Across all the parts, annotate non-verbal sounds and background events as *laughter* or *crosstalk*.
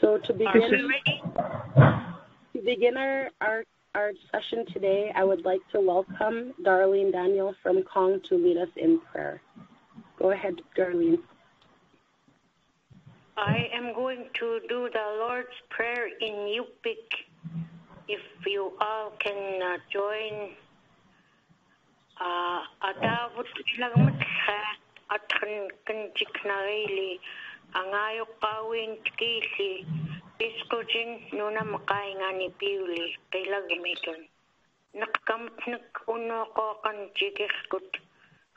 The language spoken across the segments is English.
So to begin, Are we ready? to begin our, our, our session today, I would like to welcome Darlene Daniel from Kong to lead us in prayer. Go ahead, Darlene. I am going to do the Lord's Prayer in Yupik. If you all can uh, join, а атаавут илагматха атхрин кэнтикнарили ангаайоққаауин тикиилли пискутин нунам қаингани пиули қилагимитун неққамтнак уннооқооқан тикеркут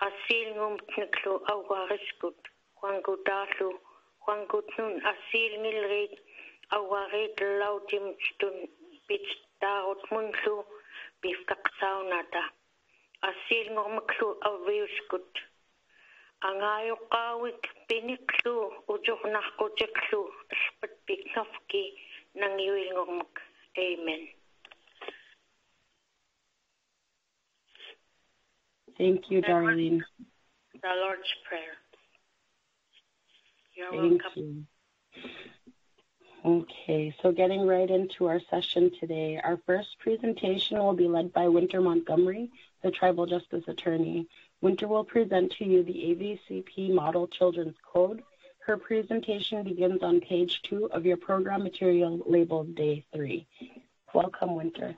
ассиилгумтнаклу аугаарискут хуангутаарлу хуангутнун ассиилгилриит аугаарииллаутимтун пит таарут мунлу пивкақсауната jigiskut asil ngumit naglo awariskut kwan gudalo kwan gudnun asil ngilrit awarit lautim stun bits daot munlu bifkak saunata asil ngumiklo awiuskut ang ayok kawik piniklu ujok nakkutiklu ispat piknofki nang. Amen. Thank you, Darlene. The Lord's Prayer. You're Thank welcome. you. Okay, so getting right into our session today, our first presentation will be led by Winter Montgomery, the Tribal Justice Attorney. Winter will present to you the AVCP Model Children's Code. Her presentation begins on page two of your program material labeled Day 3. Welcome, Winter.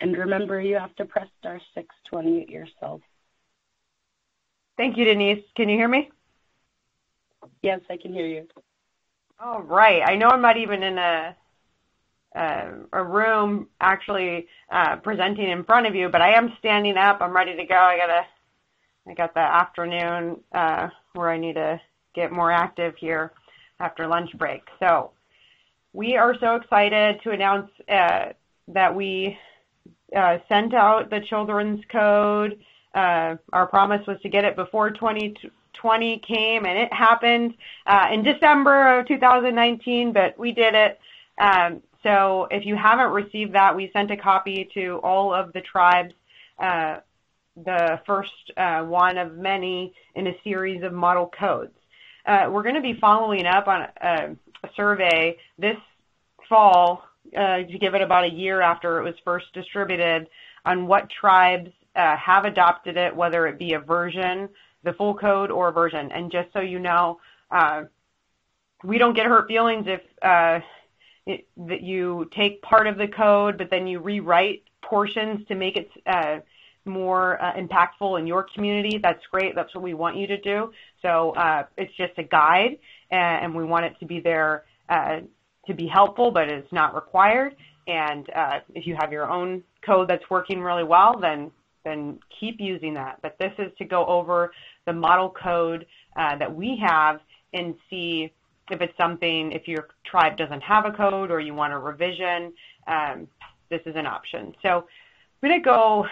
And remember, you have to press star six to unmute yourself. Thank you, Denise. Can you hear me? Yes, I can hear you. All right. I know I'm not even in a uh, a room actually uh, presenting in front of you, but I am standing up. I'm ready to go. I gotta. I got the afternoon uh, where I need to get more active here after lunch break. So we are so excited to announce uh, that we uh, sent out the children's code. Uh, our promise was to get it before 2020 came, and it happened uh, in December of 2019, but we did it. Um, so if you haven't received that, we sent a copy to all of the tribes, uh, the first uh, one of many in a series of model codes. Uh, we're going to be following up on a, a survey this fall uh, to give it about a year after it was first distributed on what tribes uh, have adopted it, whether it be a version, the full code, or version. And just so you know, uh, we don't get hurt feelings if uh, it, that you take part of the code, but then you rewrite portions to make it uh, more uh, impactful in your community. That's great. That's what we want you to do. So uh, it's just a guide, and, and we want it to be there uh, to be helpful, but it's not required. And uh, if you have your own code that's working really well, then then keep using that. But this is to go over the model code uh, that we have and see if it's something, if your tribe doesn't have a code or you want a revision, um, this is an option. So I'm going to go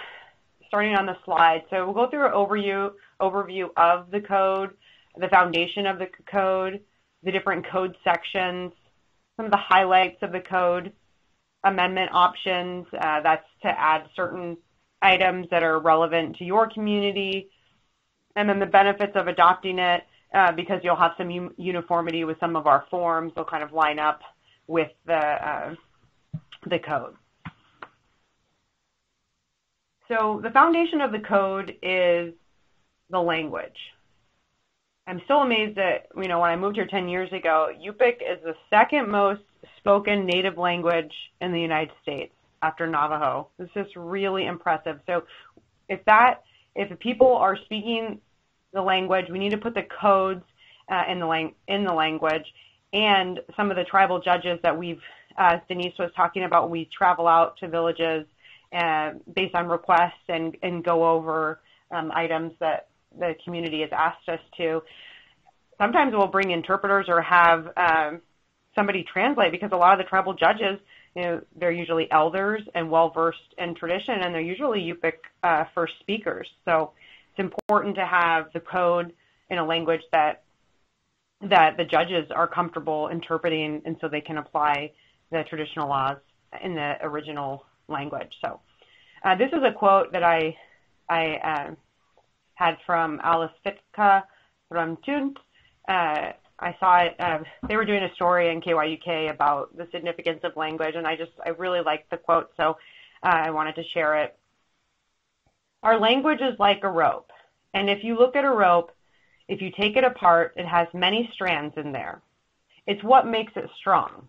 starting on the slide. So we'll go through an overview, overview of the code, the foundation of the code, the different code sections, some of the highlights of the code, amendment options, uh, that's to add certain items that are relevant to your community, and then the benefits of adopting it uh, because you'll have some u- uniformity with some of our forms. They'll kind of line up with the, uh, the code. So the foundation of the code is the language. I'm still amazed that, you know, when I moved here 10 years ago, Yupik is the second most spoken native language in the United States after Navajo. It's just really impressive. So if that, if people are speaking the language, we need to put the codes uh, in the lang- in the language, and some of the tribal judges that we've, as Denise was talking about, we travel out to villages uh, based on requests and and go over um, items that the community has asked us to. Sometimes we'll bring interpreters or have um, somebody translate because a lot of the tribal judges you know, they're usually elders and well versed in tradition, and they're usually Yupik uh, first speakers. So it's important to have the code in a language that that the judges are comfortable interpreting, and so they can apply the traditional laws in the original language. So uh, this is a quote that I I uh, had from Alice Fitka from Tunt. Uh, I saw it. Uh, they were doing a story in KYUK about the significance of language, and I just I really liked the quote, so uh, I wanted to share it. Our language is like a rope, and if you look at a rope, if you take it apart, it has many strands in there. It's what makes it strong.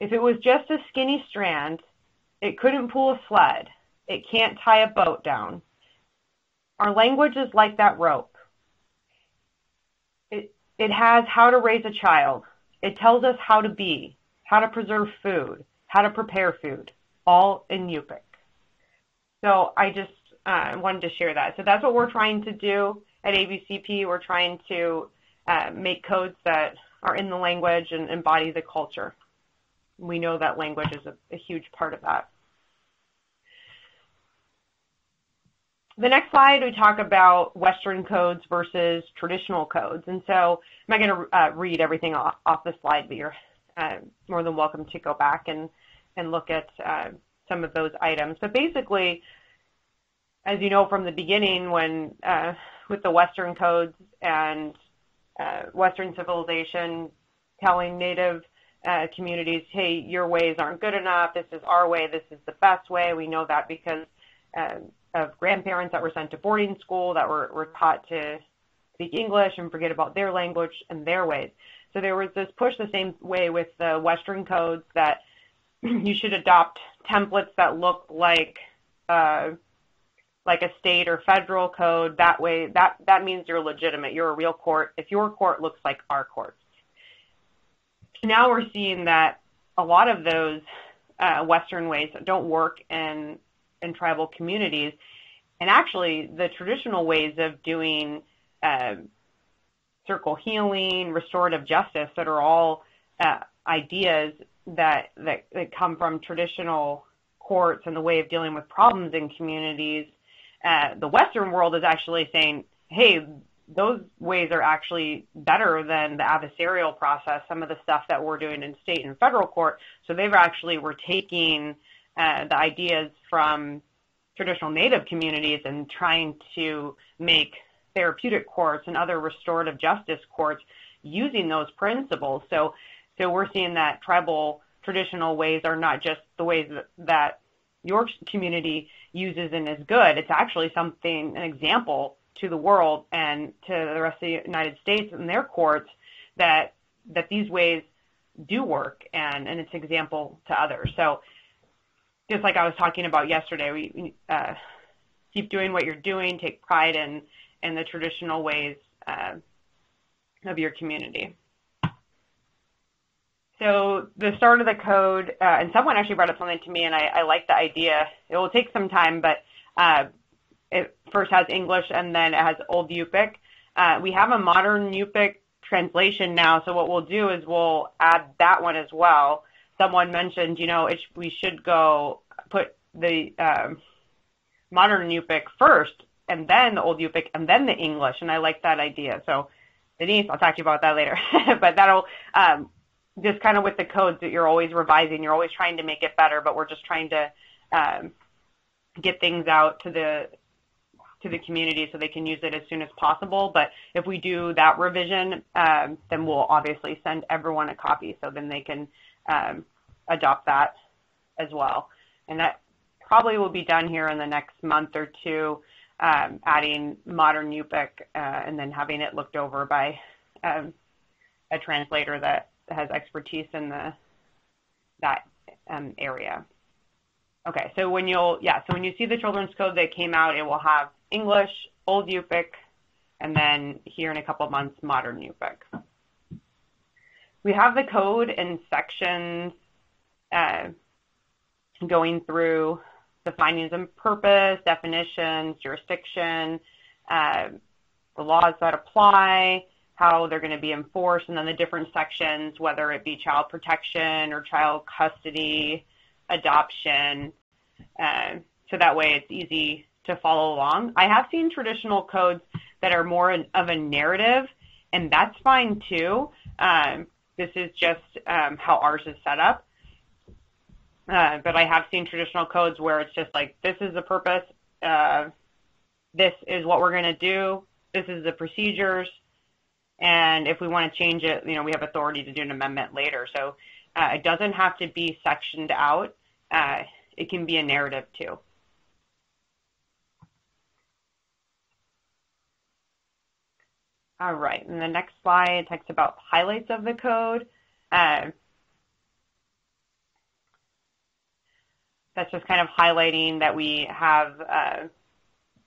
If it was just a skinny strand, it couldn't pull a sled. It can't tie a boat down. Our language is like that rope. It, has how to raise a child. It tells us how to be, how to preserve food, how to prepare food, all in Yupik. So I just uh, wanted to share that. So that's what we're trying to do at AVCP. We're trying to uh, make codes that are in the language and embody the culture. We know that language is a, a huge part of that. The next slide, we talk about Western codes versus traditional codes. And so I'm not going to uh, read everything off, off, the slide, but you're uh, more than welcome to go back and, and look at uh, some of those items. But basically, as you know from the beginning, when uh, with the Western codes and uh, Western civilization telling Native uh, communities, hey, your ways aren't good enough. This is our way. This is the best way. We know that because uh, of grandparents that were sent to boarding school that were, were taught to speak English and forget about their language and their ways. So there was this push the same way with the Western codes that *clears throat* you should adopt templates that look like uh, like a state or federal code. That way, that that means you're legitimate. You're a real court. If your court looks like our court. Now we're seeing that a lot of those uh, Western ways don't work in in tribal communities, and actually the traditional ways of doing uh, circle healing, restorative justice, that are all uh, ideas that, that that come from traditional courts and the way of dealing with problems in communities uh, the Western world is actually saying, hey, those ways are actually better than the adversarial process, some of the stuff that we're doing in state and federal court. So they've actually were taking uh, the ideas from traditional native communities and trying to make therapeutic courts and other restorative justice courts using those principles. So, so we're seeing that tribal traditional ways are not just the ways that, your community uses and is good. It's actually something, an example to the world and to the rest of the United States and their courts that that these ways do work and, and it's an example to others. So just like I was talking about yesterday, we uh, keep doing what you're doing, take pride in, in the traditional ways uh, of your community. So the start of the code, uh, and someone actually brought up something to me, and I, I like the idea. It will take some time, but uh, it first has English and then it has Old Yupik. Uh, we have a modern Yupik translation now, so what we'll do is we'll add that one as well. Someone mentioned, you know, we should go put the um, modern Yupik first, and then the Old Yupik, and then the English, and I like that idea. So Denise, I'll talk to you about that later, *laughs* but that'll um, just kind of with the codes that you're always revising, you're always trying to make it better, but we're just trying to um, get things out to the to the community so they can use it as soon as possible. But if we do that revision, um, then we'll obviously send everyone a copy so then they can um, adopt that as well. And that probably will be done here in the next month or two, um, adding modern Yupik uh, and then having it looked over by um, a translator that has expertise in the that um, area. Okay, so when you'll yeah, so when you see the children's code that came out, it will have English, Old Yupik, and then here in a couple of months, Modern Yupik. We have the code in sections uh, going through the findings and purpose, definitions, jurisdiction, uh, the laws that apply, how they're going to be enforced, and then the different sections, whether it be child protection or child custody, adoption. Uh, so that way it's easy to follow along. I have seen traditional codes that are more of a narrative, and that's fine too. Um, this is just um, how ours is set up. Uh, but I have seen traditional codes where it's just like, this is the purpose, uh, this is what we're going to do, this is the procedures, and if we want to change it, you know, we have authority to do an amendment later. So uh, it doesn't have to be sectioned out. Uh, it can be a narrative too. All right, and the next slide talks about highlights of the code. Uh, that's just kind of highlighting that we have uh,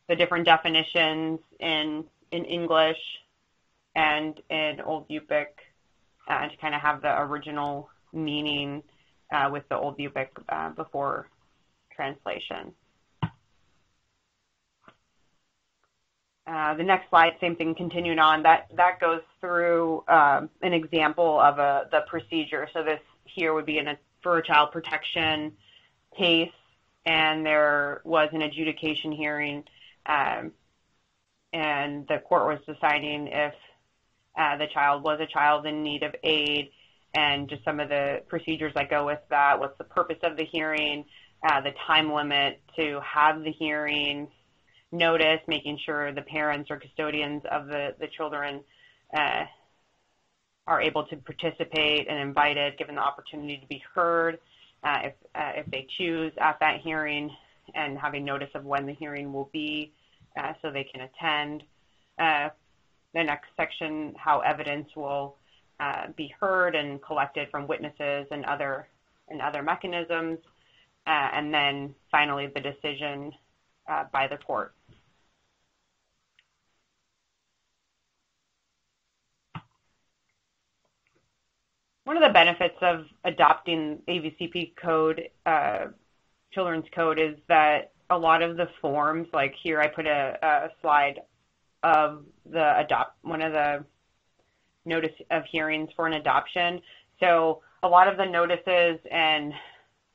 the different definitions in in English and in Old Yupik uh, to kind of have the original meaning uh, with the Old Yupik uh, before translation. Uh, the next slide, same thing, continuing on. That that goes through um, an example of a the procedure. So this here would be in a for a child protection case, and there was an adjudication hearing, um, and the court was deciding if uh, the child was a child in need of aid, and just some of the procedures that go with that. What's the purpose of the hearing? Uh, the time limit to have the hearing notice, making sure the parents or custodians of the, the children uh, are able to participate and invited, given the opportunity to be heard if, uh, if they choose at that hearing, and having notice of when the hearing will be uh, so they can attend. Uh, the next section, how evidence will uh, be heard and collected from witnesses and other and other mechanisms, and then finally the decision by the court. One of the benefits of adopting AVCP code, uh, children's code, is that a lot of the forms, like here I put a, a slide of the adopt one of the notice of hearings for an adoption. So a lot of the notices and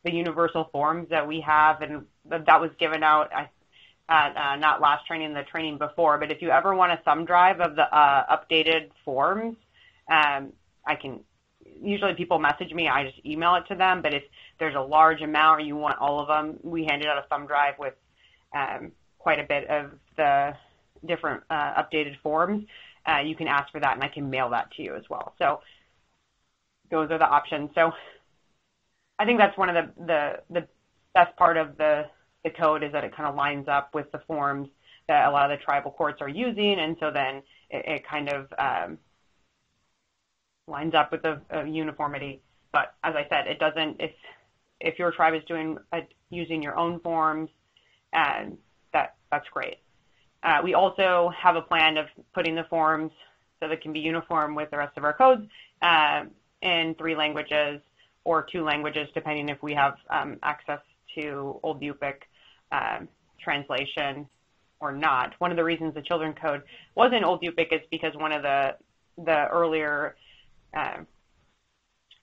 the universal forms that we have, and that was given out at uh, not last training, the training before. But if you ever want a thumb drive of the uh, updated forms, um, I can usually people message me, I just email it to them. But if there's a large amount or you want all of them, we handed out a thumb drive with um, quite a bit of the different uh, updated forms. Uh, you can ask for that, and I can mail that to you as well. So those are the options. So I think that's one of the the, the best part of the the code is that it kind of lines up with the forms that a lot of the tribal courts are using, and so then it, it kind of um, lines up with the uh, uniformity. But as I said, it doesn't. If if your tribe is doing uh, using your own forms, and that that's great. Uh, we also have a plan of putting the forms so that can be uniform with the rest of our codes uh, in three languages or two languages, depending if we have um, access to Old Yupik uh, translation or not. One of the reasons the children code was in Old Yupik is because one of the the earlier uh,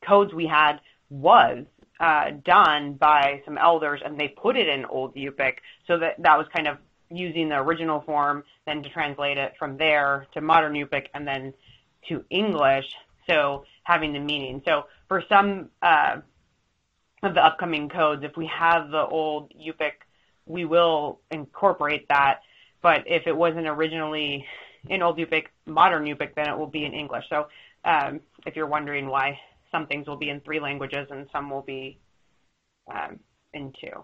codes we had was uh, done by some elders, and they put it in Old Yupik, so that that was kind of using the original form, then to translate it from there to modern Yupik, and then to English, so having the meaning. So for some uh, of the upcoming codes, if we have the old Yupik, we will incorporate that. But if it wasn't originally in Old Yupik, modern Yupik, then it will be in English. So um, if you're wondering why some things will be in three languages and some will be um, in two.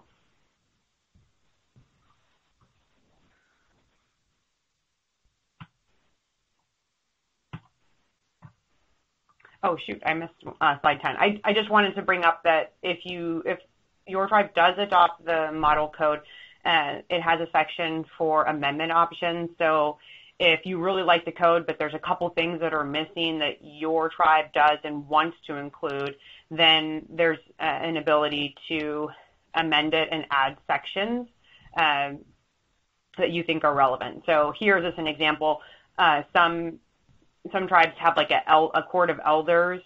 Oh shoot, I missed uh, slide 10. I, I just wanted to bring up that if you if your tribe does adopt the model code, uh, it has a section for amendment options. So if you really like the code, but there's a couple things that are missing that your tribe does and wants to include, then there's uh, an ability to amend it and add sections um, that you think are relevant. So here's just an example. Uh, some some tribes have like a, a court of elders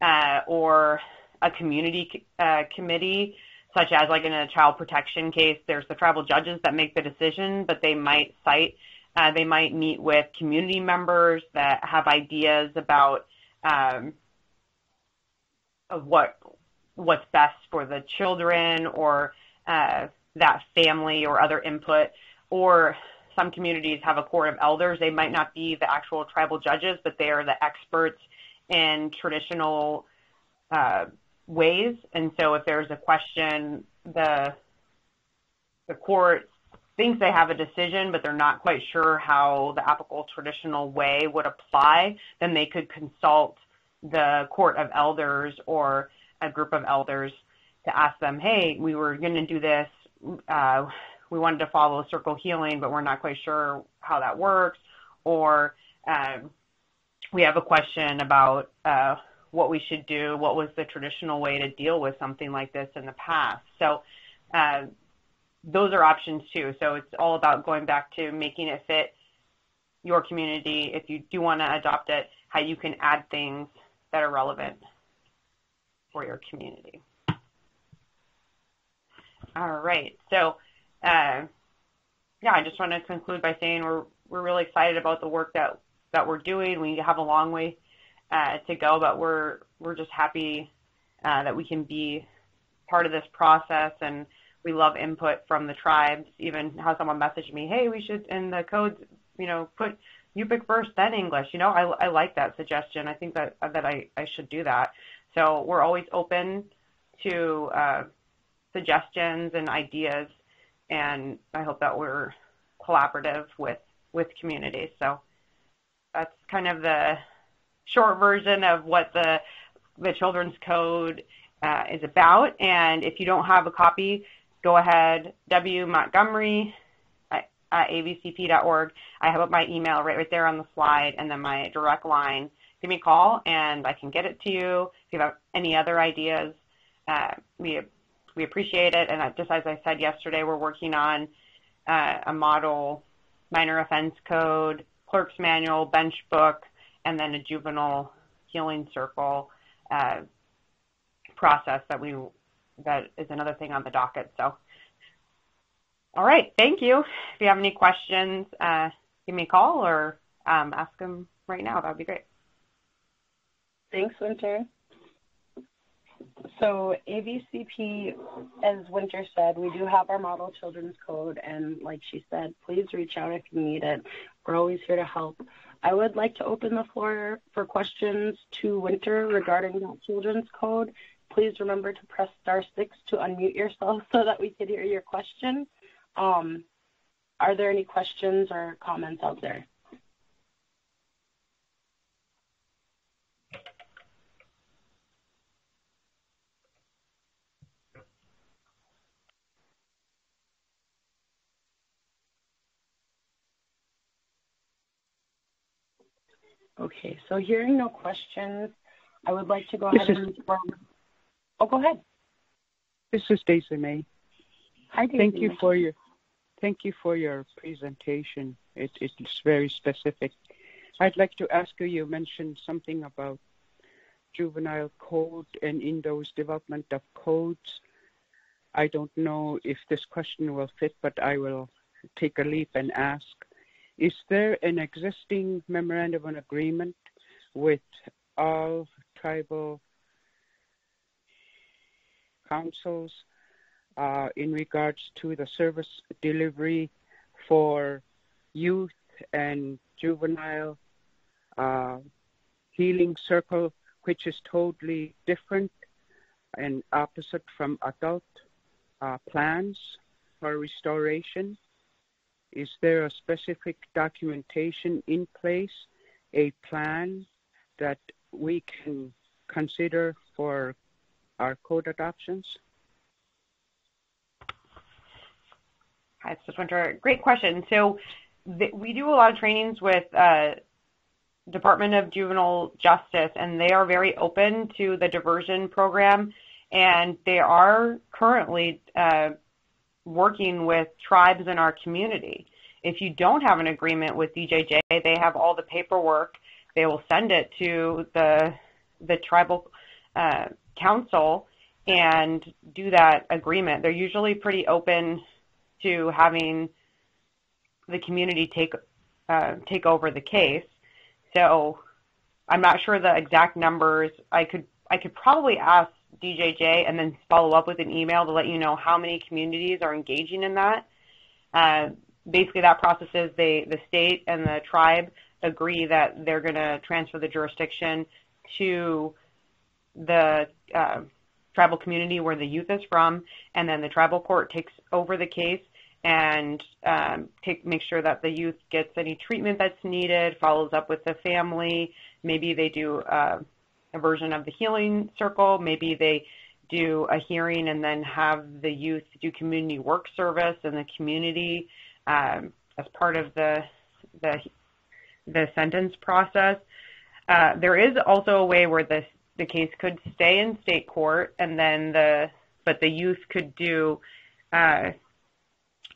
uh, or a community uh, committee, such as like in a child protection case, there's the tribal judges that make the decision, but they might cite uh, they might meet with community members that have ideas about um, of what what's best for the children or uh, that family or other input. Or some communities have a court of elders. They might not be the actual tribal judges, but they are the experts in traditional uh, ways. And so if there's a question, the the court thinks they have a decision, but they're not quite sure how the applicable traditional way would apply, then they could consult the court of elders or a group of elders to ask them, hey, we were going to do this. Uh, we wanted to follow circle healing, but we're not quite sure how that works. Or um, we have a question about uh, what we should do, what was the traditional way to deal with something like this in the past. So uh, those are options too. So it's all about going back to making it fit your community. If you do want to adopt it, how you can add things that are relevant for your community. All right. So, uh, yeah, I just want to conclude by saying we're we're really excited about the work that that we're doing. We have a long way uh, to go, but we're we're just happy uh, that we can be part of this process and we love input from the tribes. Even how someone messaged me, "Hey, we should in the codes, you know, put Yupik first, then English." You know, I, I like that suggestion. I think that that I, I should do that. So we're always open to uh, suggestions and ideas, and I hope that we're collaborative with with communities. So that's kind of the short version of what the the children's code uh, is about. And if you don't have a copy, go ahead, W. Montgomery at, at avcp.org. I have my email right, right there on the slide and then my direct line. Give me a call and I can get it to you. If you have any other ideas, uh, we, we appreciate it. And just as I said yesterday, we're working on uh, a model minor offense code, clerk's manual, bench book, and then a juvenile healing circle uh, process that we that is another thing on the docket. So, all right, thank you. If you have any questions, uh, give me a call or um, ask them right now. That would be great. Thanks, Winter. So AVCP, as Winter said, we do have our model children's code, and like she said, please reach out if you need it. We're always here to help. I would like to open the floor for questions to Winter regarding that children's code please remember to press star six to unmute yourself *laughs* so that we can hear your question. Um, are there any questions or comments out there? Okay, so hearing no questions, I would like to go ahead and move forward Oh, go ahead. This is Daisy May. Hi, Daisy. Thank you for your thank you for your presentation. It, it's very specific. I'd like to ask you. You mentioned something about juvenile code and in those development of codes. I don't know if this question will fit, but I will take a leap and ask. Is there an existing memorandum of agreement with all tribal councils uh, in regards to the service delivery for youth and juvenile uh, healing circle, which is totally different and opposite from adult uh, plans for restoration. Is there a specific documentation in place, a plan that we can consider for our code adoptions? Hi, it's Winter. Great question. So we do a lot of trainings with uh, Department of Juvenile Justice, and they are very open to the diversion program, and they are currently uh, working with tribes in our community. If you don't have an agreement with DJJ, they have all the paperwork. They will send it to the the tribal uh, council and do that agreement. They're usually pretty open to having the community take uh, take over the case. So I'm not sure the exact numbers. I could I could probably ask DJJ and then follow up with an email to let you know how many communities are engaging in that. Uh, basically, that process is they, the state and the tribe agree that they're going to transfer the jurisdiction to the uh, tribal community where the youth is from, and then the tribal court takes over the case and um, take, make sure that the youth gets any treatment that's needed, follows up with the family. Maybe they do uh, a version of the healing circle. Maybe they do a hearing and then have the youth do community work service in the community um, as part of the the the sentence process. Uh, there is also a way where the the case could stay in state court, and then the but the youth could do uh,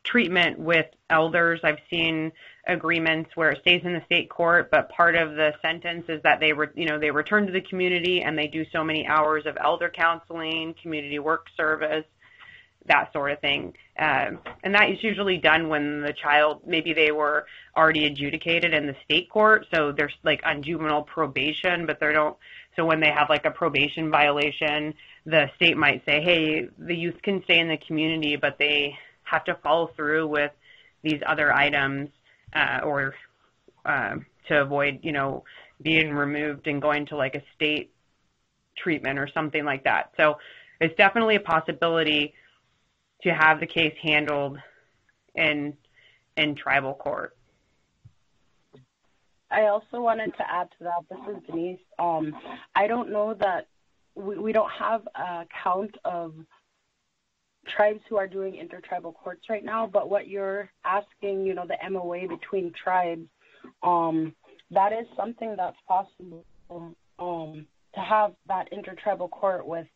treatment with elders. I've seen agreements where it stays in the state court, but part of the sentence is that they re, you know they return to the community and they do so many hours of elder counseling, community work service, that sort of thing. Um, and that is usually done when the child, maybe they were already adjudicated in the state court, so they're like on juvenile probation, but they don't, so when they have like a probation violation, the state might say, hey, the youth can stay in the community, but they have to follow through with these other items uh, or uh, to avoid, you know, being removed and going to like a state treatment or something like that. So it's definitely a possibility to have the case handled in in tribal court. I also wanted to add to that. This is Denise. Um, I don't know that we, we don't have a count of tribes who are doing intertribal courts right now, but what you're asking, you know, the MOA between tribes, um, that is something that's possible um, to have that intertribal court with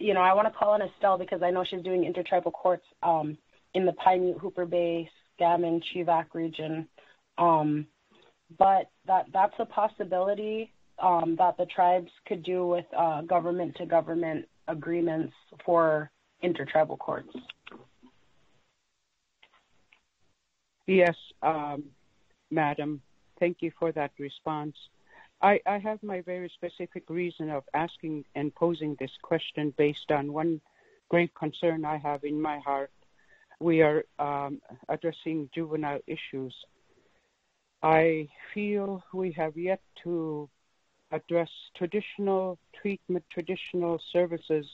you know, I want to call on Estelle because I know she's doing intertribal courts um, in the Pine Hooper Bay, Scammon, Chevak region. Um, but that that's a possibility um, that the tribes could do with uh, government to government agreements for intertribal courts. Yes, um, Madam. Thank you for that response. I, I have my very specific reason of asking and posing this question based on one great concern I have in my heart. We are um, addressing juvenile issues. I feel we have yet to address traditional treatment, traditional services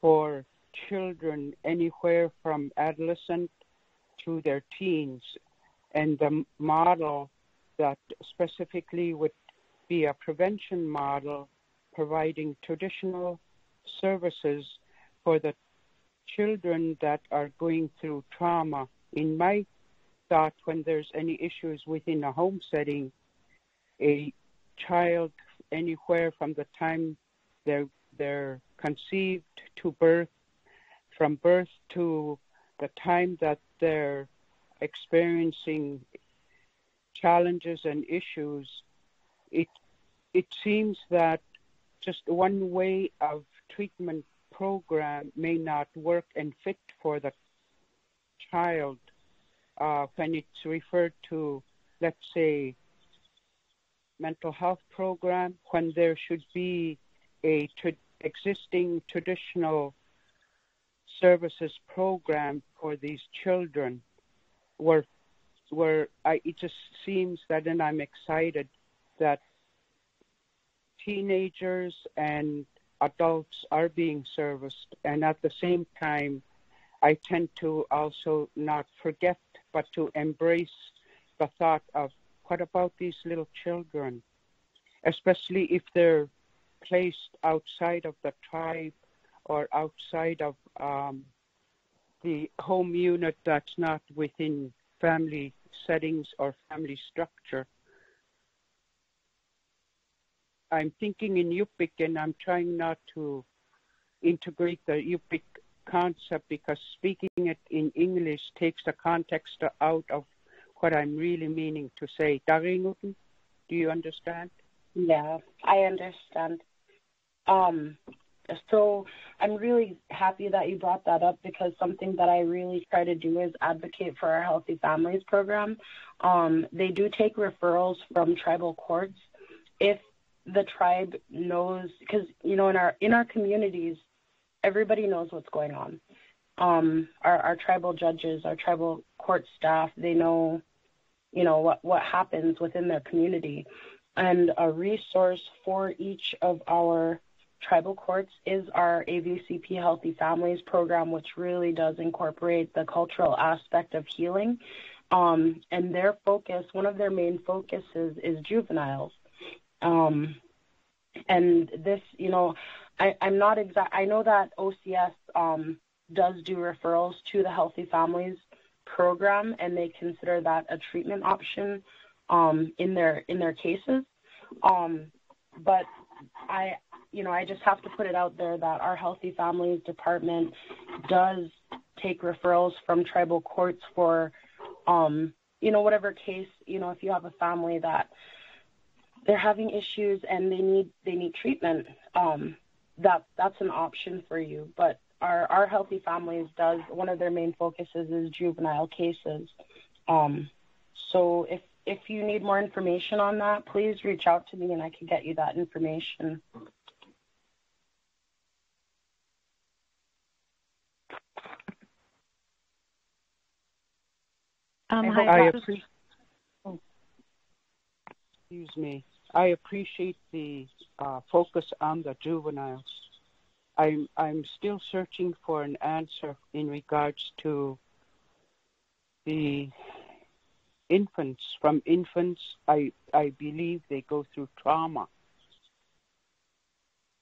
for children anywhere from adolescent to their teens, and the model that specifically would be a prevention model providing traditional services for the children that are going through trauma. In my thought, when there's any issues within a home setting, a child anywhere from the time they're, they're conceived to birth, from birth to the time that they're experiencing challenges and issues it it seems that just one way of treatment program may not work and fit for the child Uh, when it's referred to, let's say, mental health program, when there should be a tra- existing traditional services program for these children, where where I, it just seems that, and I'm excited that teenagers and adults are being serviced, and at the same time, I tend to also not forget but to embrace the thought of what about these little children, especially if they're placed outside of the tribe or outside of um, the home unit that's not within family settings or family structure. I'm thinking in Yupik and I'm trying not to integrate the Yupik concept because speaking it in English takes the context out of what I'm really meaning to say. Do you understand? Yeah, I understand. Um, so I'm really happy that you brought that up because something that I really try to do is advocate for our Healthy Families program. Um, they do take referrals from tribal courts if the tribe knows because you know in our in our communities everybody knows what's going on um our our tribal judges our tribal court staff they know you know what what happens within their community and a resource for each of our tribal courts is our AVCP Healthy Families program, which really does incorporate the cultural aspect of healing. Um, and their focus, one of their main focuses is juveniles. Um, and this, you know, I, I'm not exact. I know that OCS um, does do referrals to the Healthy Families program, and they consider that a treatment option um, in their in their cases. Um, but I, you know, I just have to put it out there that our Healthy Families Department does take referrals from tribal courts for, um, you know, whatever case, you know, if you have a family that they're having issues and they need they need treatment, um, that that's an option for you. But our our Healthy Families does one of their main focuses is juvenile cases. Um, so if if you need more information on that, please reach out to me and I can get you that information. Um, hi, I appreciate. Oh, excuse me. I appreciate the uh, focus on the juveniles. I'm I'm still searching for an answer in regards to the infants. From infants, I I believe they go through trauma.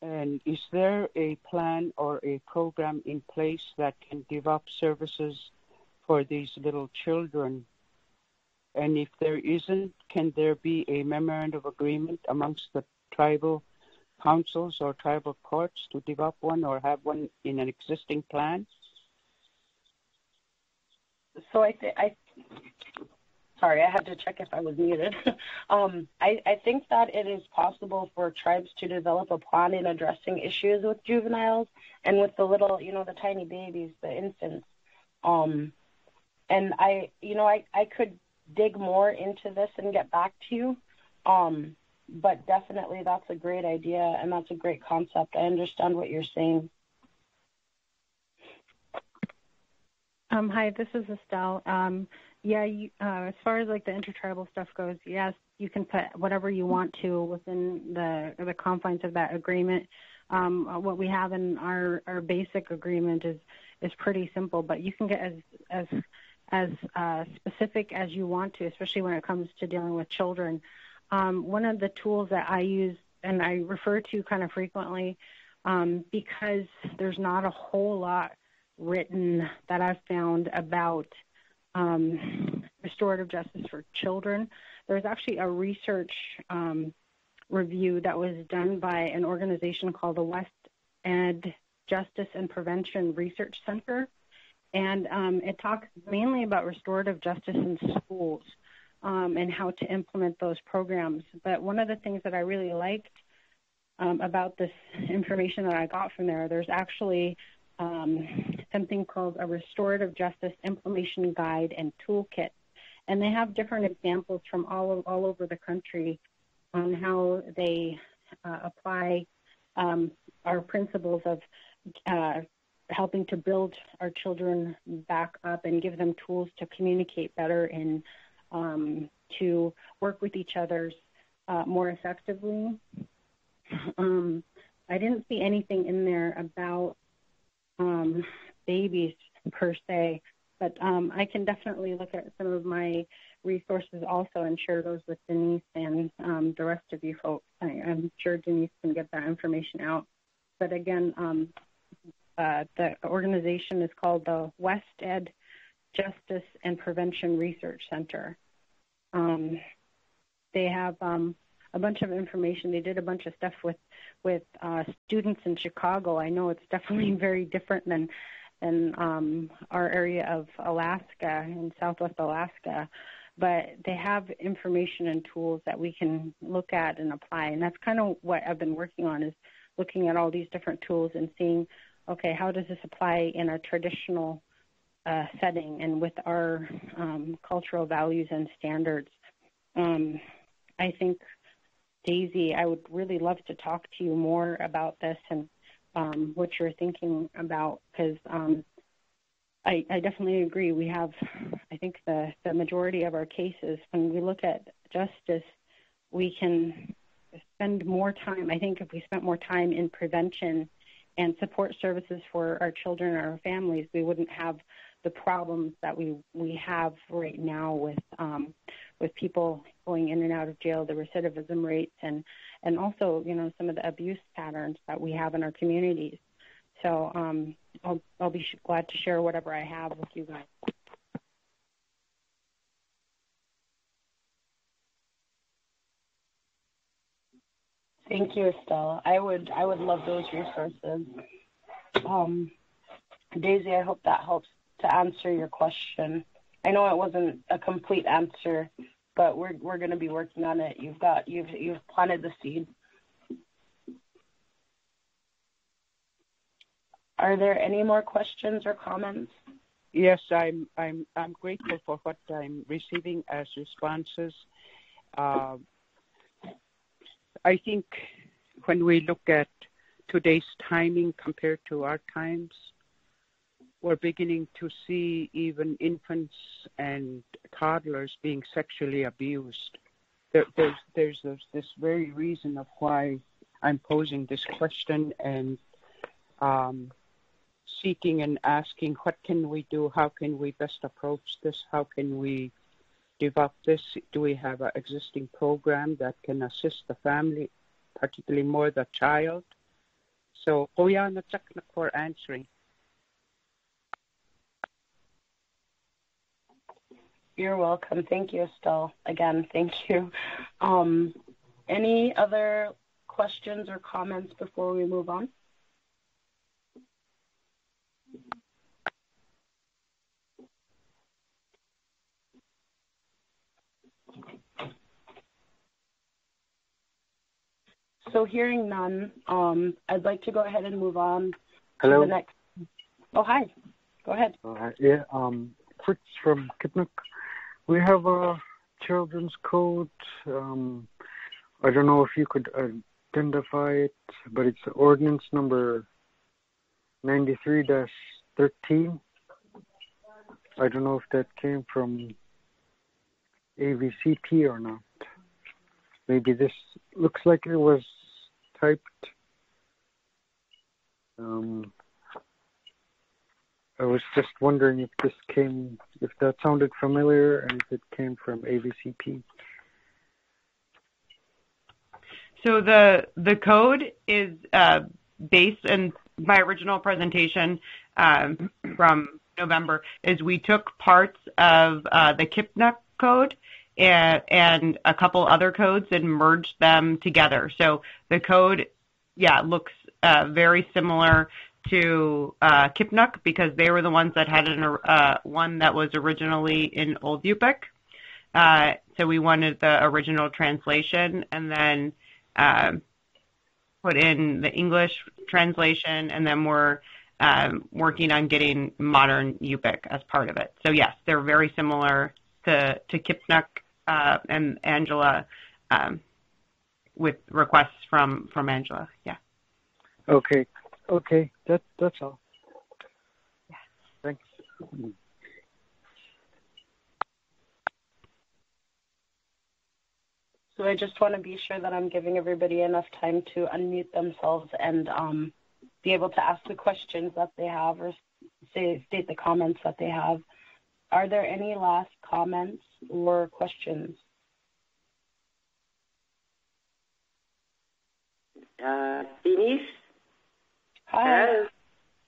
And is there a plan or a program in place that can give up services for these little children? And if there isn't, can there be a memorandum of agreement amongst the tribal councils or tribal courts to develop one or have one in an existing plan? So I, th- I sorry, I had to check if I was muted. *laughs* um, I, I think that it is possible for tribes to develop a plan in addressing issues with juveniles and with the little, you know, the tiny babies, the infants. Um, and I, you know, I, I could dig more into this and get back to you. Um, but definitely that's a great idea and that's a great concept. I understand what you're saying. Um, hi, this is Estelle. Um, yeah, you, uh, as far as like the intertribal stuff goes, yes, you can put whatever you want to within the the confines of that agreement. Um, what we have in our our basic agreement is is pretty simple, but you can get as as as uh, specific as you want to, especially when it comes to dealing with children. Um, one of the tools that I use and I refer to kind of frequently um, because there's not a whole lot written that I've found about um, restorative justice for children. There's actually a research um, review that was done by an organization called the West Ed Justice and Prevention Research Center and um, it talks mainly about restorative justice in schools um, and how to implement those programs. But one of the things that I really liked um, about this information that I got from there, there's actually um, something called a restorative justice implementation guide and toolkit, and they have different examples from all all over the country on how they uh, apply um, our principles of uh, helping to build our children back up and give them tools to communicate better and um, to work with each other uh, more effectively. Um, I didn't see anything in there about um, babies per se, but um, I can definitely look at some of my resources also and share those with Denise and um, the rest of you folks. I, am sure Denise can get that information out. But again, um, uh, the organization is called the West Ed Justice and Prevention Research Center. Um, they have um, a bunch of information. They did a bunch of stuff with with uh, students in Chicago. I know it's definitely *laughs* very different than than um, our area of Alaska in Southwest Alaska, but they have information and tools that we can look at and apply. And that's kind of what I've been working on is looking at all these different tools and seeing okay, how does this apply in a traditional uh, setting and with our um, cultural values and standards? Um, I think Daisy, I would really love to talk to you more about this and um, what you're thinking about because um, I, I definitely agree. We have, I think, the, the majority of our cases, when we look at justice, we can spend more time. I think if we spent more time in prevention and support services for our children and our families, we wouldn't have the problems that we we have right now with um, with people going in and out of jail, the recidivism rates, and and also you know some of the abuse patterns that we have in our communities. So um, I'll I'll be glad to share whatever I have with you guys. Thank you, Estelle. I would I would love those resources. Um, Daisy, I hope that helps to answer your question. I know it wasn't a complete answer, but we're we're going to be working on it. You've got you've you've planted the seed. Are there any more questions or comments? Yes, I'm I'm I'm grateful for what I'm receiving as responses. Uh, I think when we look at today's timing compared to our times, we're beginning to see even infants and toddlers being sexually abused. There, there's, there's this, very reason of why I'm posing this question and um, seeking and asking what can we do? How can we best approach this? How can we develop this? Do we have an existing program that can assist the family, particularly more the child? So, Kuya, for answering. You're welcome. Thank you, Estelle. Again, thank you. Um, any other questions or comments before we move on? So hearing none, um, I'd like to go ahead and move on Hello. to the next. Oh, hi. Go ahead. Uh, yeah, um, Fritz from Kipnuk. We have a children's code. Um, I don't know if you could identify it, but it's ordinance number 93-13. I don't know if that came from AVCP or not. Maybe this looks like it was typed. Um, I was just wondering if this came, if that sounded familiar, and if it came from AVCP. So the the code is uh, based in my original presentation um, from November. Is we took parts of uh, the Kipnuk code and, a couple other codes and merged them together. So the code, yeah, looks uh, very similar to uh, Kipnuk because they were the ones that had an, uh, one that was originally in Old Yupik. So we wanted the original translation and then uh, put in the English translation, and then we're um, working on getting modern Yupik as part of it. So yes, they're very similar to Kipnuk and Angela um, with requests from from Angela. Yeah. Okay. Okay. That that's all. Yeah. Thanks. So I just want to be sure that I'm giving everybody enough time to unmute themselves and um, be able to ask the questions that they have or say, state the comments that they have. Are there any last comments or questions? Uh, Denise? Hi. Hello.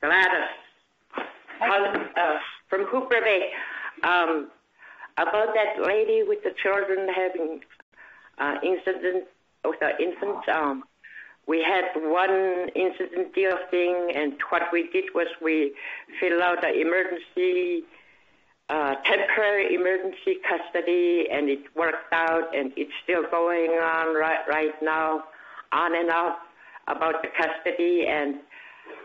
Gladys. Hi. Uh, from Hooper Bay. Um, about that lady with the children having uh, incidents with the infants. Um, we had one incident deal thing, and what we did was we filled out the emergency, temporary emergency custody, and it worked out, and it's still going on right right now, on and off about the custody. And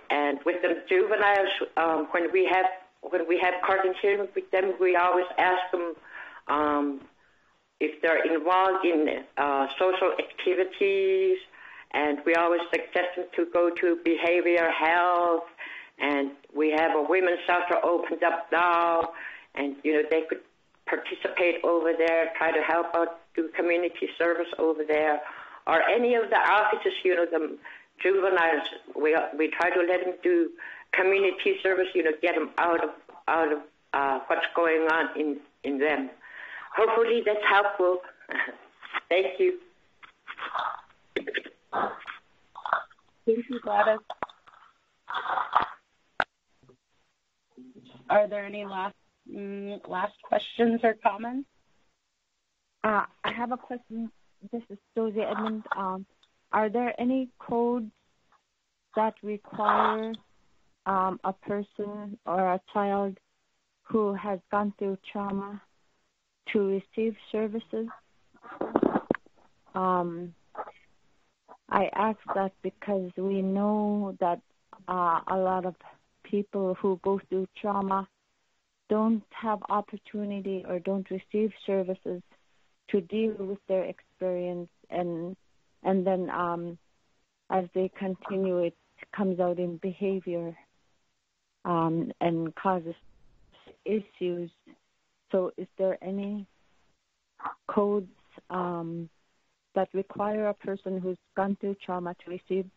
and with the juveniles um, when we have when we have court hearings with them, we always ask them um, if they're involved in uh, social activities, and we always suggest them to go to behavioral health, and we have a women's shelter opened up now, and you know they could participate over there, try to help out, do community service over there, or any of the offices, you know, the juveniles, we we try to let them do community service, you know, get them out of out of uh, what's going on in in them. Hopefully, that's helpful. *laughs* Thank you. Thank you, Gladys. Are there any last last questions or comments? Uh, I have a question. This is Josie Edmond. Um, are there any codes that require um, a person or a child who has gone through trauma to receive services? Um, I ask that because we know that uh, a lot of people who go through trauma don't have opportunity or don't receive services to deal with their experience and and then um, as they continue it comes out in behavior um, and causes issues so is there any codes um, that require a person who's gone through trauma to receive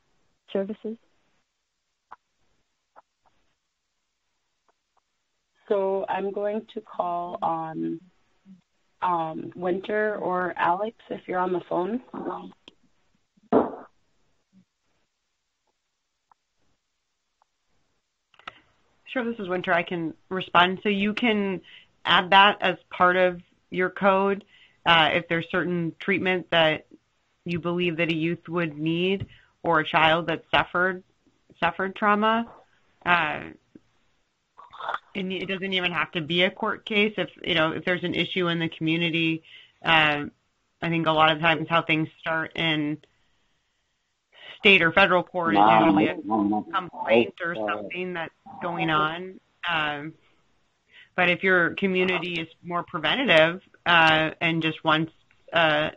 services? So I'm going to call on um, Winter or Alex if you're on the phone. Sure, this is Winter. I can respond. So you can add that as part of your code uh, if there's certain treatment that you believe that a youth would need or a child that suffered suffered trauma. Uh, and it doesn't even have to be a court case. If you know if there's an issue in the community, uh, I think a lot of times how things start in state or federal court is usually a complaint or something that's going on. Um, but if your community is more preventative uh, and just wants uh,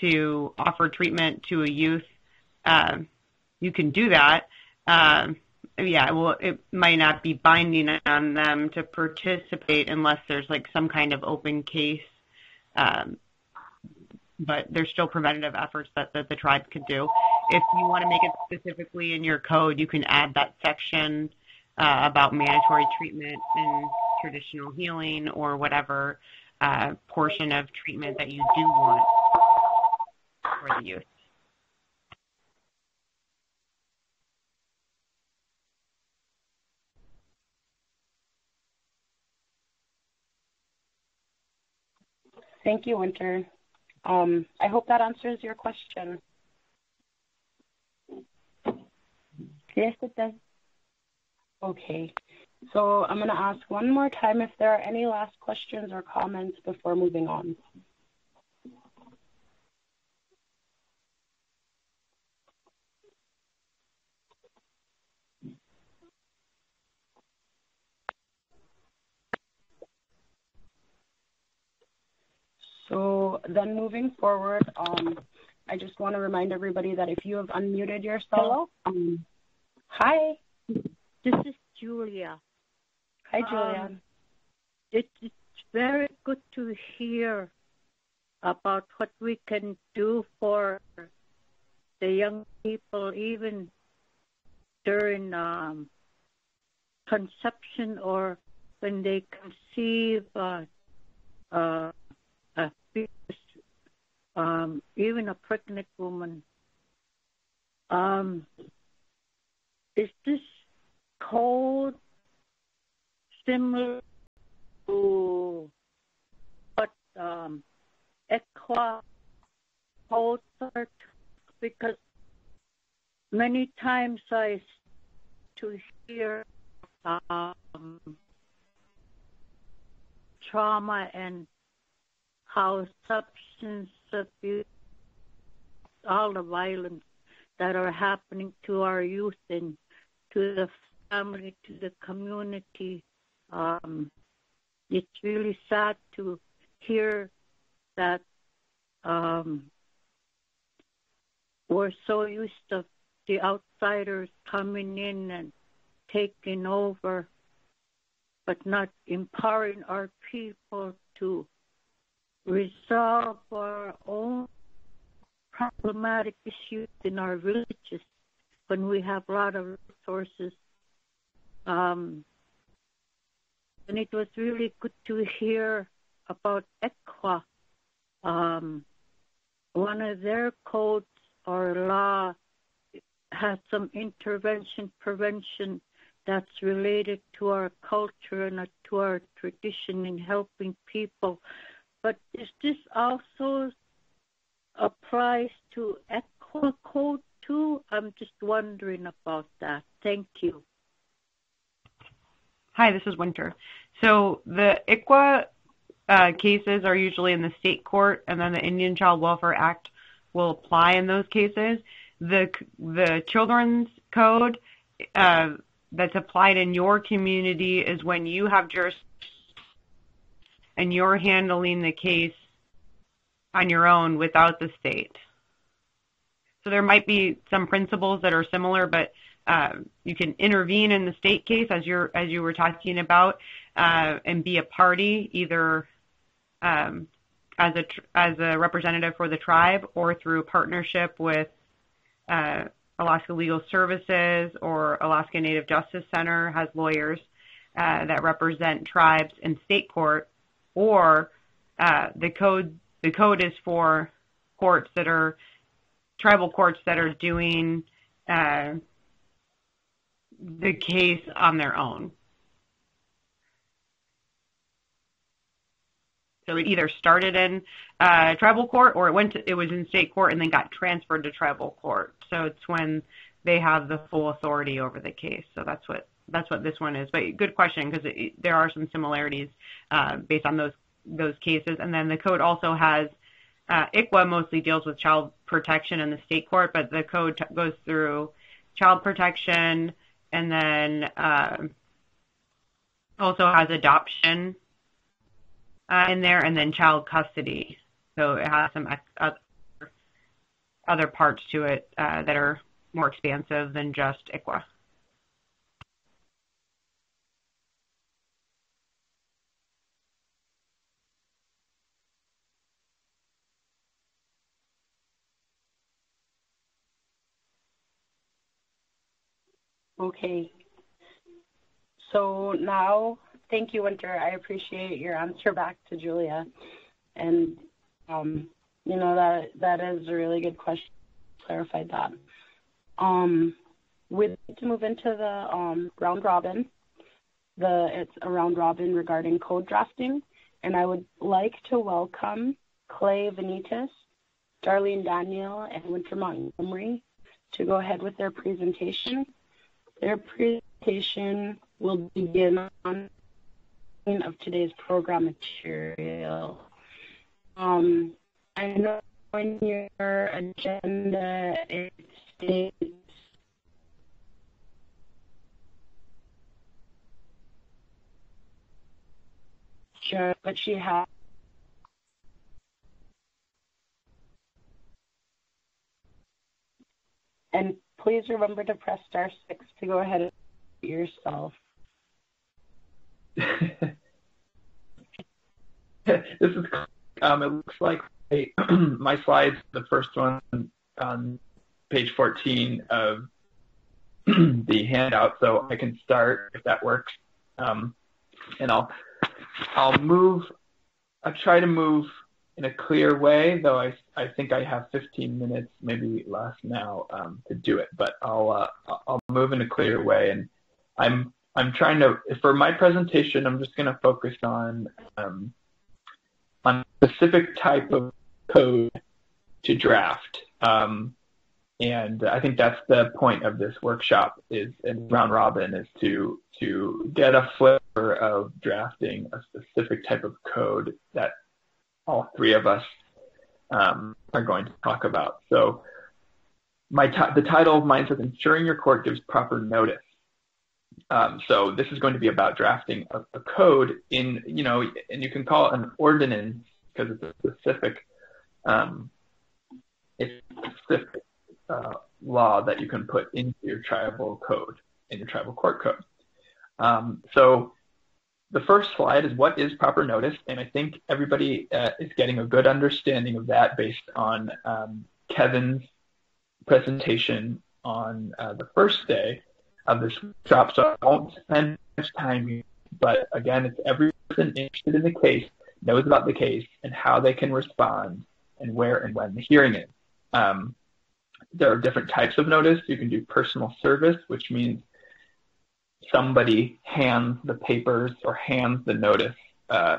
to offer treatment to a youth, uh, you can do that. Uh, yeah, well, it might not be binding on them to participate unless there's like some kind of open case. Um, but there's still preventative efforts that, that the tribe could do. If you want to make it specifically in your code, you can add that section uh, about mandatory treatment and traditional healing or whatever uh, portion of treatment that you do want for the youth. Thank you, Winter. Um, I hope that answers your question. Yes, it does. Okay. So I'm going to ask one more time if there are any last questions or comments before moving on. So then moving forward, um, I just want to remind everybody that if you have unmuted yourself. Hello? Um, hi. This is Julia. Hi, Julia. Um, it's very good to hear about what we can do for the young people, even during um, conception or when they conceive uh, uh, um, even a pregnant woman. Um, is this code similar to what um, ICWA are? Because many times I to hear um, trauma and how substance abuse, all the violence that are happening to our youth and to the family, to the community. Um, it's really sad to hear that um, we're so used to the outsiders coming in and taking over, but not empowering our people to resolve our own problematic issues in our villages when we have a lot of resources. Um, and it was really good to hear about ICWA. Um, one of their codes or law has some intervention prevention that's related to our culture and to our tradition in helping people. But is this also applies to ICWA code too? I'm just wondering about that. Thank you. Hi, this is Winter. So the ICWA uh, cases are usually in the state court, and then the Indian Child Welfare Act will apply in those cases. The the children's code uh, that's applied in your community is when you have jurisdiction and you're handling the case on your own without the state. So there might be some principles that are similar, but uh, you can intervene in the state case as you're as you were talking about, uh, and be a party either um, as a as a representative for the tribe or through partnership with uh, Alaska Legal Services or Alaska Native Justice Center has lawyers uh, that represent tribes in state court, or uh, the code the code is for courts that are tribal courts that are doing uh, the case on their own. So it either started in uh, tribal court or it went to, it was in state court and then got transferred to tribal court. So it's when they have the full authority over the case. So that's what that's what this one is. But good question because there are some similarities uh, based on those those cases. And then the code also has uh, ICWA mostly deals with child protection in the state court, but the code t- goes through child protection and then uh, also has adoption uh, in there, and then child custody. So it has some other, other parts to it uh, that are more expansive than just ICWA. Okay. So now thank you, Winter. I appreciate your answer back to Julia. And, um, you know, that that is a really good question. Clarified that. Um, we'd like to move into the um, round robin. The It's a round robin regarding code drafting. And I would like to welcome Clay Vanitas, Darlene Daniel, and Winter Montgomery to go ahead with their presentation. Their presentation will begin on of today's program material. Um, I know in your agenda it states but she has and please remember to press star six to go ahead and yourself. *laughs* this is um, it looks like *clears throat* my slides, the first one on page 14 of *clears throat* the handout, so I can start if that works. Um, and I'll I'll move. I'll try to move in a clear way, though I I think I have 15 minutes, maybe less now, um, to do it. But I'll uh, I'll move in a clear way, and I'm I'm trying to for my presentation. I'm just going to focus on um, on a specific type of code to draft. Um, and I think that's the point of this workshop is and round robin is to to get a flavor of drafting a specific type of code that all three of us um, are going to talk about. So my t- the title of mine says ensuring your court gives proper notice. Um, so this is going to be about drafting a, a, code in, you know, and you can call it an ordinance because it's a specific, um, it's a specific uh, law that you can put into your tribal code, in your tribal court code. Um, so the first slide is what is proper notice, and I think everybody uh, is getting a good understanding of that based on um, Kevin's presentation on uh, the first day of this workshop. So I won't spend much time here, but again, it's every person interested in the case knows about the case and how they can respond and where and when the hearing is. Um, there are different types of notice. You can do personal service, which means somebody hands the papers or hands the notice uh,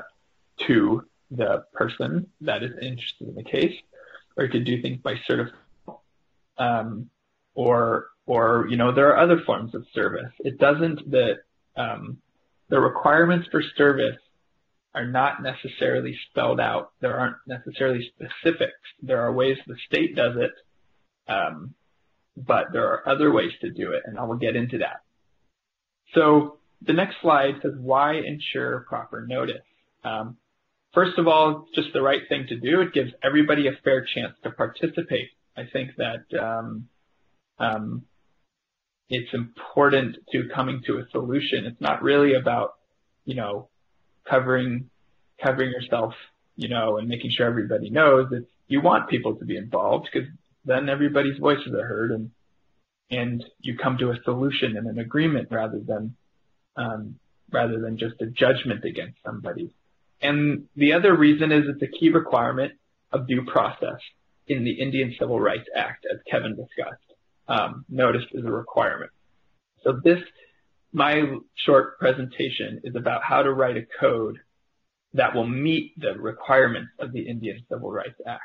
to the person that is interested in the case, or you could do things by certification, um, or or you know there are other forms of service. It doesn't the um, the requirements for service are not necessarily spelled out. There aren't necessarily specifics. There are ways the state does it, um, but there are other ways to do it, and I will get into that. So the next slide says why ensure proper notice. Um, first of all, just the right thing to do. It gives everybody a fair chance to participate. I think that um, um, it's important to coming to a solution. It's not really about, you know, covering covering yourself, you know, and making sure everybody knows. It's you want people to be involved because then everybody's voices are heard and and you come to a solution and an agreement rather than um, rather than just a judgment against somebody. And the other reason is it's a key requirement of due process in the Indian Civil Rights Act, as Kevin discussed. Um, notice is a requirement. So this, my short presentation is about how to write a code that will meet the requirements of the Indian Civil Rights Act.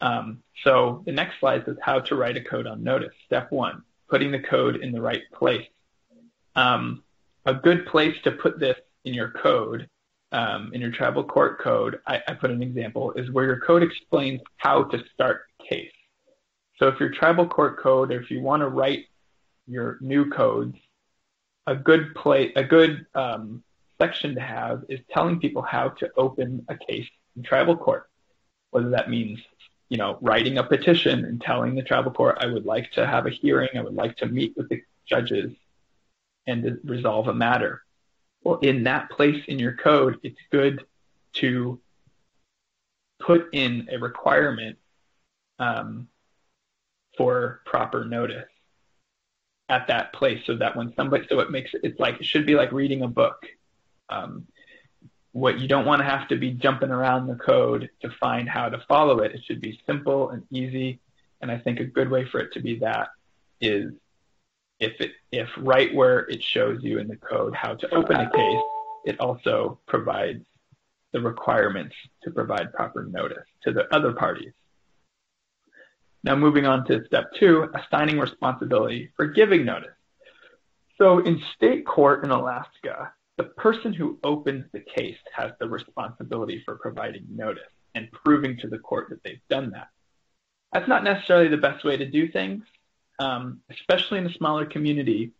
Um, so the next slide says how to write a code on notice. Step one, putting the code in the right place. Um, a good place to put this in your code, um, in your tribal court code, I, I, put an example, is where your code explains how to start a case. So if your tribal court code, or if you want to write your new codes, a good place, a good um, section to have is telling people how to open a case in tribal court, whether that means you know, writing a petition and telling the tribal court, I would like to have a hearing, I would like to meet with the judges and resolve a matter. Well, in that place in your code, it's good to put in a requirement um, for proper notice at that place so that when somebody, so it makes it, it's like, it should be like reading a book. Um, what you don't want to have to be jumping around the code to find how to follow it. It should be simple and easy. And I think a good way for it to be that is if it if right where it shows you in the code how to open a case, it also provides the requirements to provide proper notice to the other parties. Now moving on to step two, assigning responsibility for giving notice. So in state court in Alaska, the person who opens the case has the responsibility for providing notice and proving to the court that they've done that. That's not necessarily the best way to do things, um, especially in a smaller community.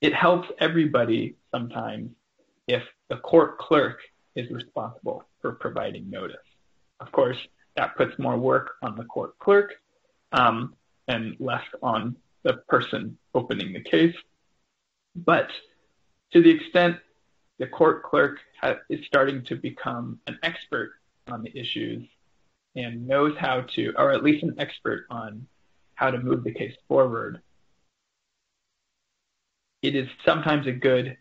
It helps everybody sometimes if the court clerk is responsible for providing notice. Of course, that puts more work on the court clerk um, and less on the person opening the case. But to the extent the court clerk is starting to become an expert on the issues and knows how to, or at least an expert on how to move the case forward, it is sometimes a good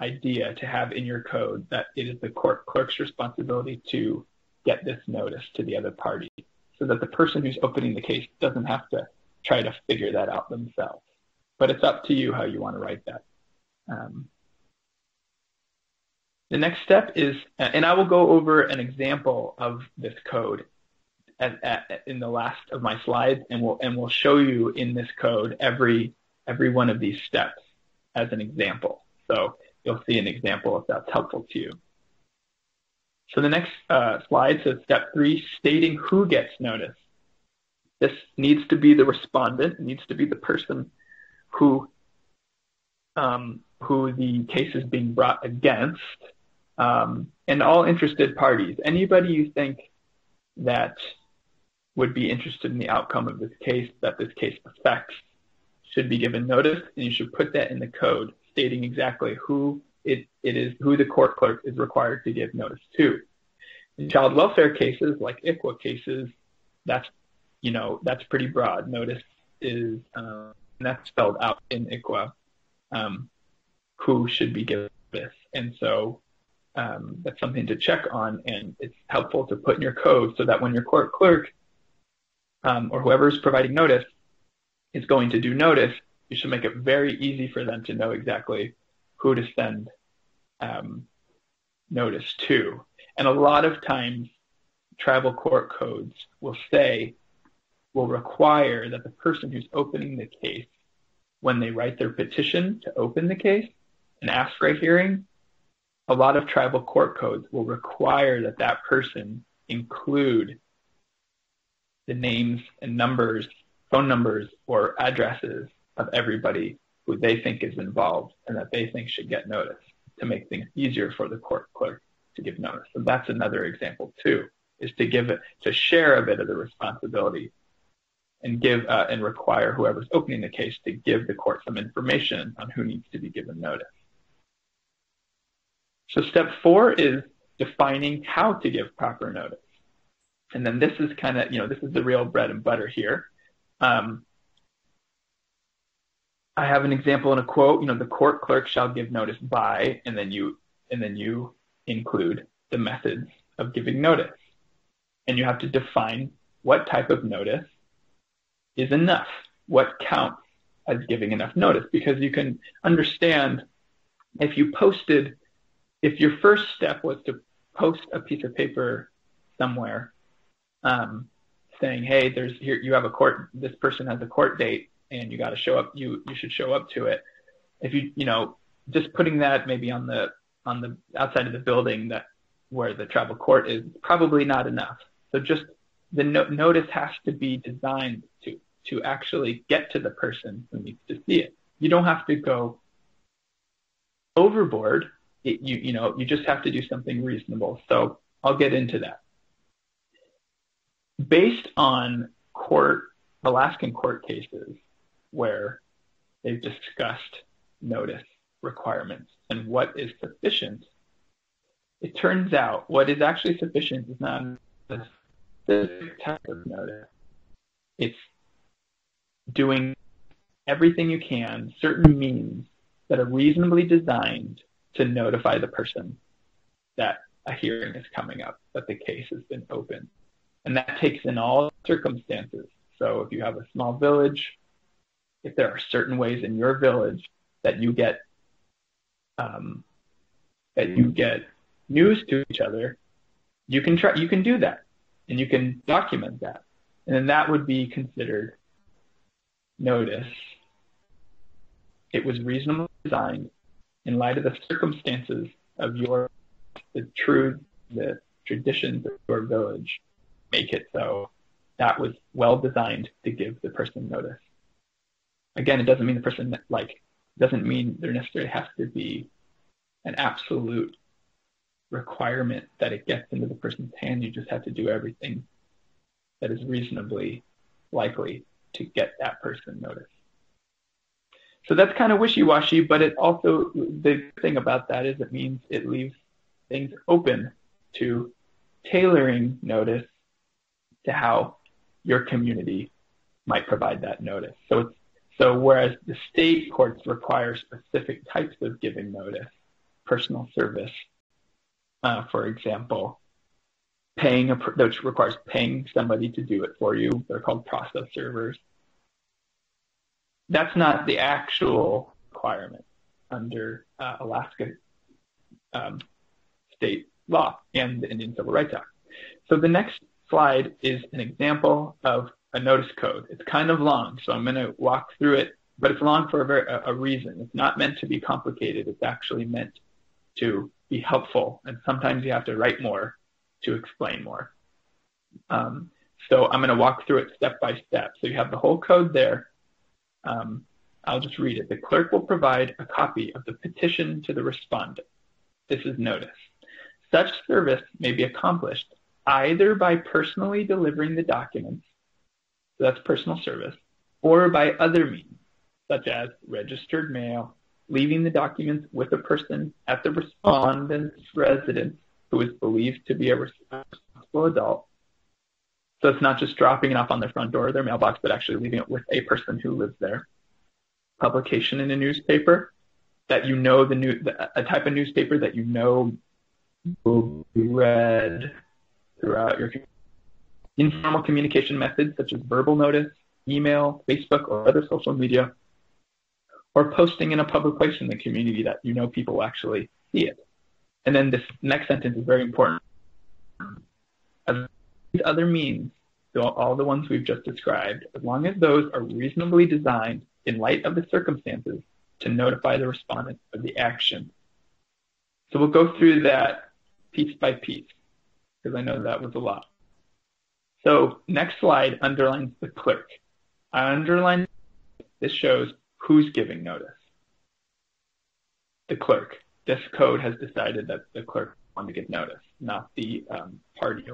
idea to have in your code that it is the court clerk's responsibility to get this notice to the other party so that the person who's opening the case doesn't have to try to figure that out themselves. But it's up to you how you want to write that. Um, the next step is, and I will go over an example of this code at, at, in the last of my slides, and we'll and we'll show you in this code every every one of these steps as an example. So you'll see an example if that's helpful to you. So the next uh, slide says step three, stating who gets notice. This needs to be the respondent, it needs to be the person who um, who the case is being brought against Um, and all interested parties, anybody you think that would be interested in the outcome of this case, that this case affects, should be given notice, and you should put that in the code, stating exactly who it, it is, who the court clerk is required to give notice to. In child welfare cases, like ICWA cases, that's, you know, that's pretty broad. Notice is, um, that's spelled out in ICWA, um, who should be given this. And so um, that's something to check on, and it's helpful to put in your code so that when your court clerk um, or whoever is providing notice is going to do notice, you should make it very easy for them to know exactly who to send um, notice to. And a lot of times, tribal court codes will say, will require that the person who's opening the case, when they write their petition to open the case and ask for a hearing, a lot of tribal court codes will require that that person include the names and numbers, phone numbers, or addresses of everybody who they think is involved and that they think should get notice to make things easier for the court clerk to give notice. So that's another example too, is to give it, to share a bit of the responsibility and give uh, and require whoever's opening the case to give the court some information on who needs to be given notice. So step four is defining how to give proper notice. And then this is kind of, you know, this is the real bread and butter here. Um, I have an example in a quote, you know, the court clerk shall give notice by, and then you, and then you include the methods of giving notice. And you have to define what type of notice is enough, what counts as giving enough notice, because you can understand if you posted, if your first step was to post a piece of paper somewhere, um, saying, hey, there's here, you have a court, this person has a court date, and you got to show up, you, you should show up to it. If you, you know, just putting that maybe on the on the outside of the building that where the tribal court is probably not enough. So just the no- notice has to be designed to to actually get to the person who needs to see it. You don't have to go overboard. It, you you know you just have to do something reasonable. So I'll get into that. Based on court Alaskan court cases where they've discussed notice requirements and what is sufficient, it turns out what is actually sufficient is not a specific type of notice. It's doing everything you can, certain means that are reasonably designed to notify the person that a hearing is coming up, that the case has been opened. And that takes in all circumstances. So if you have a small village, if there are certain ways in your village that you get um, that you get news to each other, you can try, you can do that, and you can document that, and then that would be considered notice. It was reasonably designed in light of the circumstances of your, the truth, the traditions of your village make it so that was well designed to give the person notice. Again, it doesn't mean the person like doesn't mean there necessarily has to be an absolute requirement that it gets into the person's hand. You just have to do everything that is reasonably likely to get that person noticed. So that's kind of wishy-washy, but it also, the thing about that is it means it leaves things open to tailoring notice to how your community might provide that notice. So so whereas the state courts require specific types of giving notice, personal service, uh, for example, paying a which requires paying somebody to do it for you. They're called process servers. That's not the actual requirement under uh, Alaska um, state law and the Indian Civil Rights Act. So the next slide is an example of a notice code. It's kind of long, so I'm going to walk through it, but it's long for a, very, a, reason. It's not meant to be complicated. It's actually meant to be helpful, and sometimes you have to write more to explain more. Um, so I'm going to walk through it step by step. So you have the whole code there. Um, I'll just read it. The clerk will provide a copy of the petition to the respondent. This is notice. Such service may be accomplished either by personally delivering the documents, so that's personal service, or by other means, such as registered mail, leaving the documents with a person at the respondent's residence who is believed to be a responsible adult. So it's not just dropping it off on their front door or their mailbox, but actually leaving it with a person who lives there. Publication in a newspaper that you know the new a type of newspaper that you know will be read throughout your informal communication methods such as verbal notice, email, Facebook, or other social media, or posting in a public place in the community that you know people will actually see it. And then this next sentence is very important. As these other means, all the ones we've just described, as long as those are reasonably designed in light of the circumstances to notify the respondent of the action. So we'll go through that piece by piece because I know that was a lot. So next slide underlines the clerk. I underline this shows who's giving notice. The clerk. This code has decided that the clerk want to give notice, not the um, party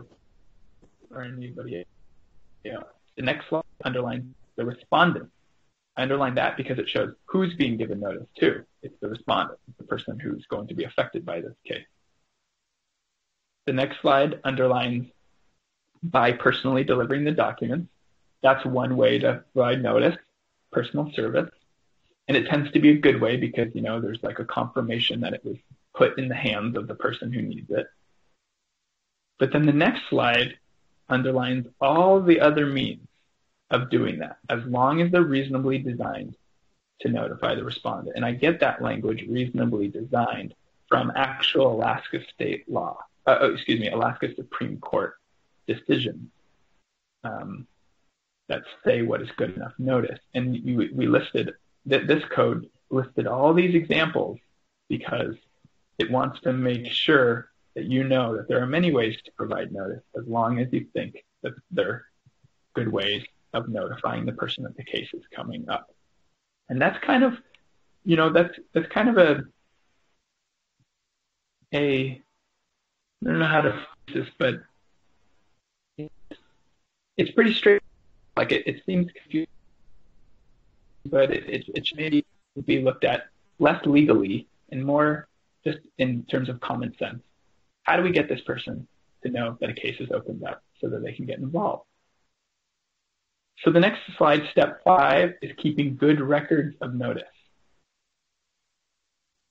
or anybody. The next slide underlines the respondent. I underline that because it shows who's being given notice too. It's the respondent, the person who's going to be affected by this case. The next slide underlines by personally delivering the documents. That's one way to provide notice, personal service. And it tends to be a good way because, you know, there's like a confirmation that it was put in the hands of the person who needs it. But then the next slide underlines all the other means of doing that, as long as they're reasonably designed to notify the respondent. And I get that language, reasonably designed, from actual Alaska state law, uh, oh, excuse me, Alaska Supreme Court decisions um, that say what is good enough notice. And you, we listed that this code listed all these examples because it wants to make sure that you know that there are many ways to provide notice as long as you think that there are good ways of notifying the person that the case is coming up. And that's kind of, you know, that's that's kind of a a I don't know how to phrase this, but it's pretty straight. Like it, it seems confusing, but it, it, it should maybe be looked at less legally and more just in terms of common sense. How do we get this person to know that a case is opened up so that they can get involved? So the next slide, step five, is keeping good records of notice.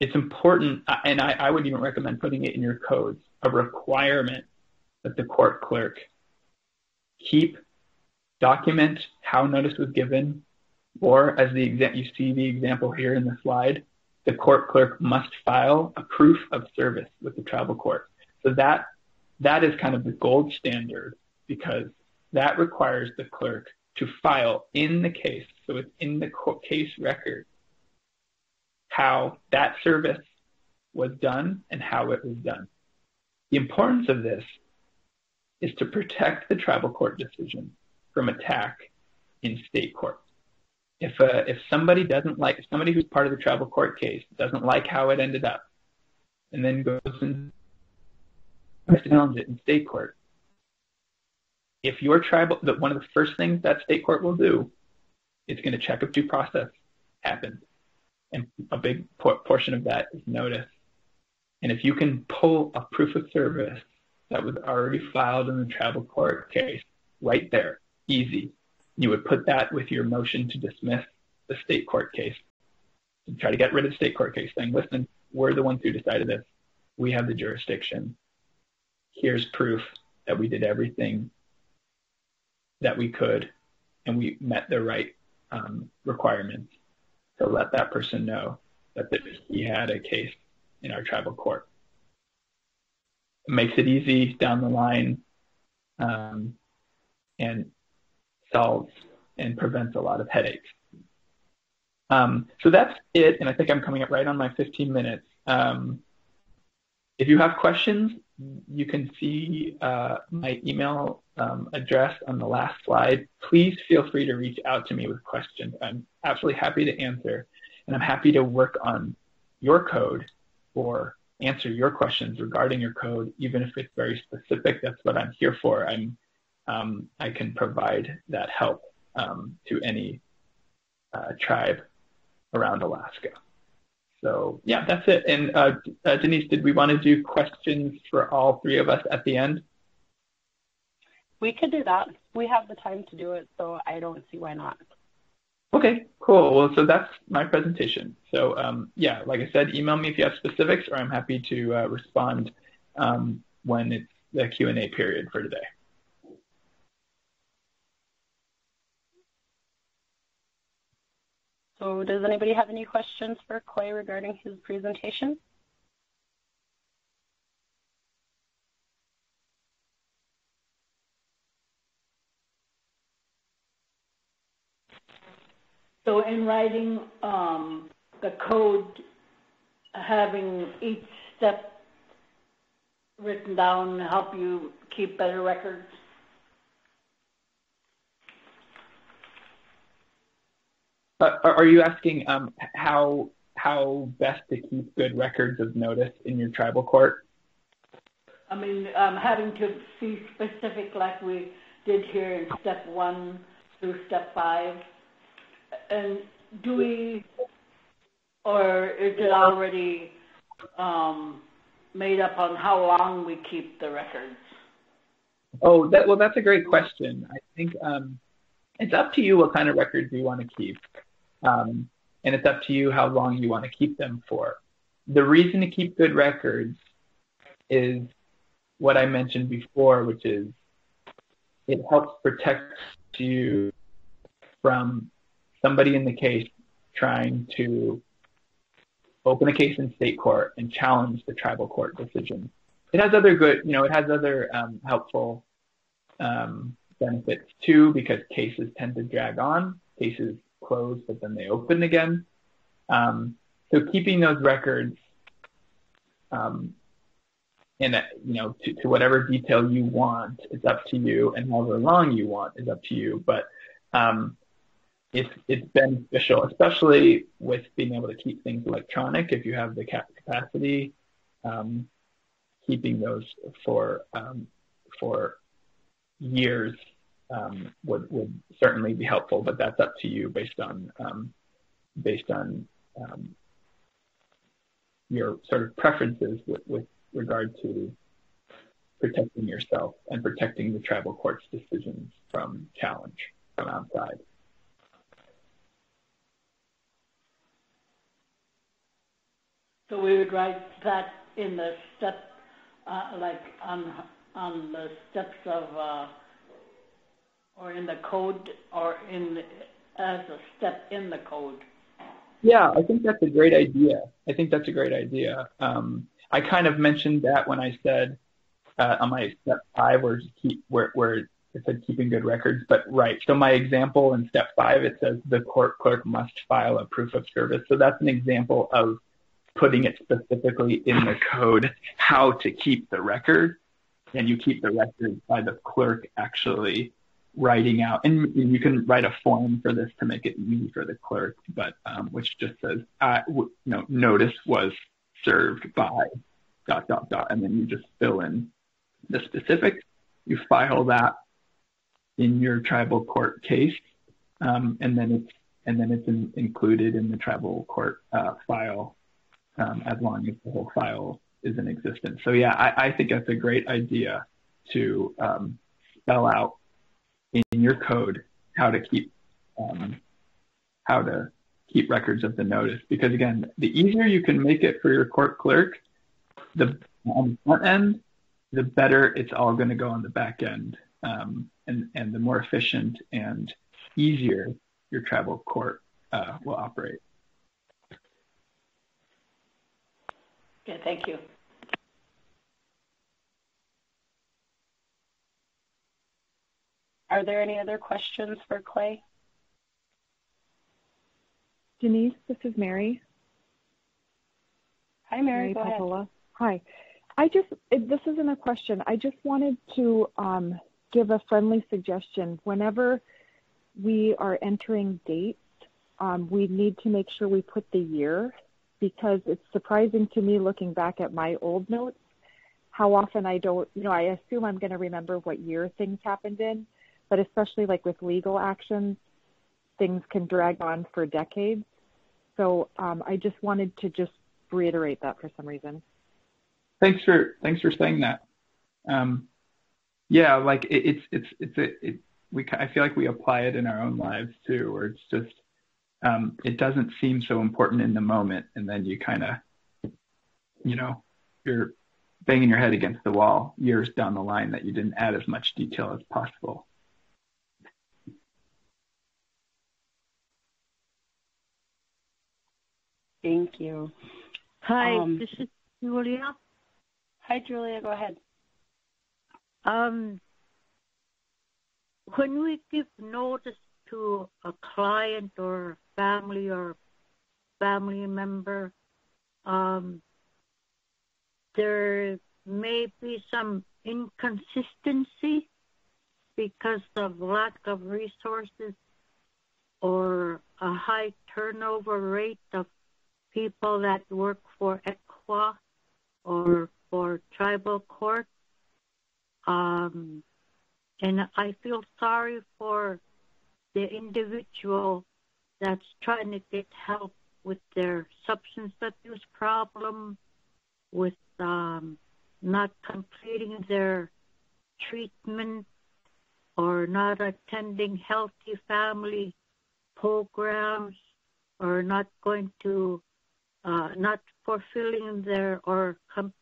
It's important, and I, I would even recommend putting it in your codes, a requirement that the court clerk keep, document how notice was given, or as the you see the example here in the slide, the court clerk must file a proof of service with the tribal court. So that that is kind of the gold standard because that requires the clerk to file in the case, so it's in the court case record, how that service was done and how it was done. The importance of this is to protect the tribal court decision from attack in state court. If uh, if somebody doesn't like if somebody who's part of the tribal court case doesn't like how it ended up, and then goes and challenge it in state court, if your tribal that one of the first things that state court will do is going to check if due process happened, and a big por- portion of that is notice. And if you can pull a proof of service that was already filed in the tribal court case right there, easy. You would put that with your motion to dismiss the state court case. And try to get rid of the state court case, saying, listen, we're the ones who decided this. We have the jurisdiction. Here's proof that we did everything that we could and we met the right um, requirements to let that person know that he had a case in our tribal court It makes it easy down the line um, and solves and prevents a lot of headaches. Um, so that's it, and I think I'm coming up right on my 15 minutes. Um, if you have questions, you can see uh, my email um, address on the last slide. Please feel free to reach out to me with questions. I'm absolutely happy to answer, and I'm happy to work on your code or answer your questions regarding your code, even if it's very specific. That's what I'm here for. I'm um, I can provide that help um, to any uh, tribe around Alaska. So yeah, that's it. And uh, uh, Denise, did we want to do questions for all three of us at the end? We could do that. We have the time to do it, so I don't see why not. Okay, cool. Well, so that's my presentation. So um, yeah, like I said, email me if you have specifics, or I'm happy to uh, respond um, when it's the Q&A period for today. So does anybody have any questions for Clay regarding his presentation? So in writing um, the code, having each step written down help you keep better records? Are you asking um, how how best to keep good records of notice in your tribal court? I mean, um, having to be specific like we did here in step one through step five. And do we, or is it already um, made up on how long we keep the records? Oh, that, well, that's a great question. I think um, it's up to you what kind of records you want to keep. Um, and it's up to you how long you want to keep them for. The reason to keep good records is what I mentioned before, which is it helps protect you from somebody in the case trying to open a case in state court and challenge the tribal court decision. It has other good, you know, it has other um, helpful um, benefits too because cases tend to drag on. Cases close, but then they open again. Um, so keeping those records um, in a, you know to, to, whatever detail you want, it's up to you, and however long you want is up to you. But um, it's it's beneficial, especially with being able to keep things electronic if you have the capacity. Um, keeping those for um, for years um, would would certainly be helpful, but that's up to you based on um, based on um, your sort of preferences with, with regard to protecting yourself and protecting the tribal court's decisions from challenge from outside. So we would write that in the step, uh, like on on the steps of uh, or in the code or in as a step in the code? Yeah, I think that's a great idea. I think that's a great idea. Um, I kind of mentioned that when I said uh, on my step five, where keep where where it said keeping good records, but right. So my example in step five, it says the court clerk must file a proof of service. So that's an example of putting it specifically in the code how to keep the record, and you keep the record by the clerk actually writing out, and you can write a form for this to make it easy for the clerk, but um, which just says, uh, you know, notice was served by dot dot dot, and then you just fill in the specifics. You file that in your tribal court case, um, and then it's and then it's in, included in the tribal court uh, file um, as long as the whole file is in existence. So yeah, I, I think that's a great idea to um, spell out in your code how to keep um, how to keep records of the notice. Because again, the easier you can make it for your court clerk, the on the front end, the better it's all going to go on the back end, um, and and the more efficient and easier your tribal court uh, will operate. Okay, thank you. Are there any other questions for Clay? Denise, this is Mary. Hi, Mary. Mary go Papola. ahead. Hi. I just, this isn't a question. I just wanted to um, give a friendly suggestion. Whenever we are entering dates, um, we need to make sure we put the year because it's surprising to me looking back at my old notes how often I don't, you know, I assume I'm going to remember what year things happened in, but especially like with legal actions, things can drag on for decades. So um, I just wanted to just reiterate that for some reason. Thanks for thanks for saying that. Um, yeah, like it, it's it's it's a, it, we I feel like we apply it in our own lives too, where it's just um, it doesn't seem so important in the moment, and then you kind of, you know, you're banging your head against the wall years down the line that you didn't add as much detail as possible. Thank you. Hi, Um, this is Julia. Hi, Julia. Go ahead. Um, when we give notice to a client or family or family member, um, there may be some inconsistency because of lack of resources or a high turnover rate of people that work for ICWA or for tribal court. Um, and I feel sorry for the individual that's trying to get help with their substance abuse problem, with um, not completing their treatment or not attending healthy family programs or not going to uh, not fulfilling their or com-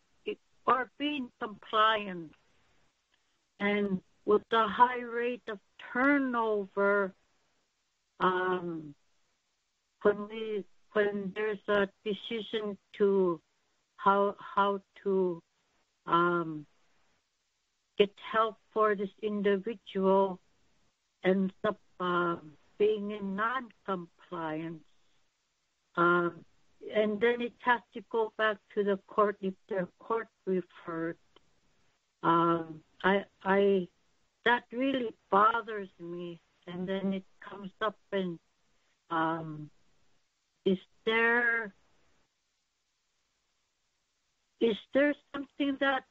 or being compliant. And with the high rate of turnover um, when we when there's a decision to how how to um, get help for this individual ends up uh, being in non-compliance, um, and then it has to go back to the court if they're court referred. Um, I I that really bothers me, and then it comes up and um, is there is there something that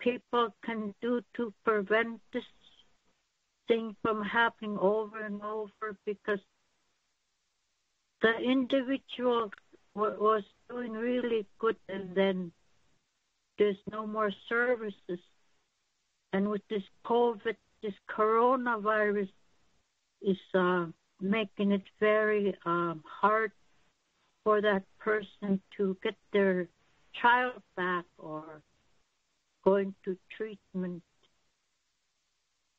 people can do to prevent this thing from happening over and over? Because the individual was doing really good, and then there's no more services. And with this COVID, this coronavirus is uh, making it very um, hard for that person to get their child back or going to treatment.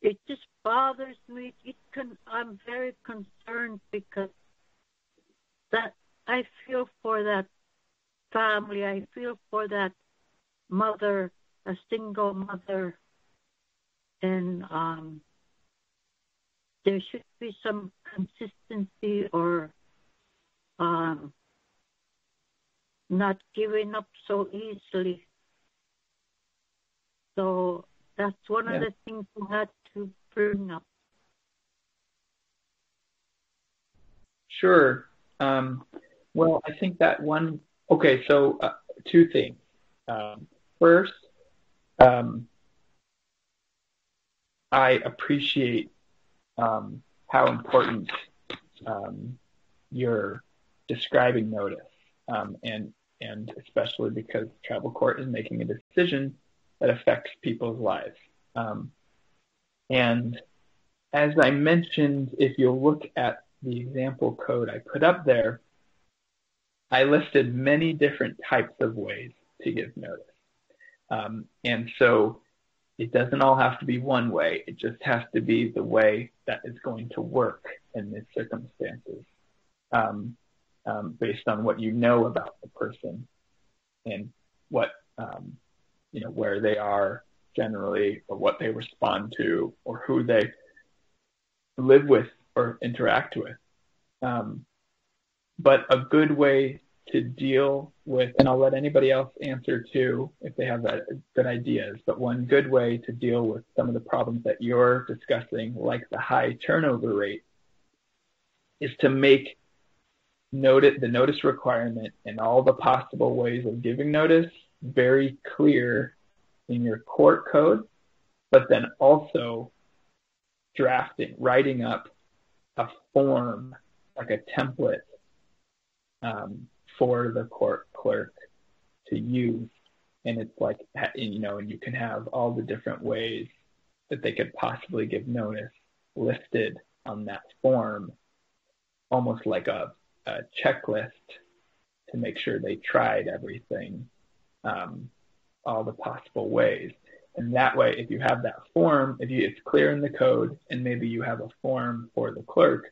It just bothers me. It can. I'm very concerned because that I feel for that family. I feel for that mother, a single mother, and um, there should be some consistency or um, not giving up so easily. So that's one Yeah. of the things we had to bring up. Sure. Um, well, I think that one. Okay, so uh, two things. Um, first, um, I appreciate um, how important um, you're describing notice, um, and and especially because tribal court is making a decision that affects people's lives. And as I mentioned, if you'll look at the example code I put up there, I listed many different types of ways to give notice. Um, and so it doesn't all have to be one way. It just has to be the way that is going to work in these circumstances um, um, based on what you know about the person and what, um, you know, where they are generally or what they respond to or who they live with or interact with. Um, but a good way to deal with, and I'll let anybody else answer too if they have that, good ideas, but one good way to deal with some of the problems that you're discussing, like the high turnover rate, is to make notice the notice requirement and all the possible ways of giving notice very clear in your court code, but then also drafting, writing up a form, like a template um, for the court clerk to use. And it's like, you know, and you can have all the different ways that they could possibly give notice listed on that form, almost like a, a checklist to make sure they tried everything, um, all the possible ways. And that way, if you have that form, if you, it's clear in the code, and maybe you have a form for the clerk,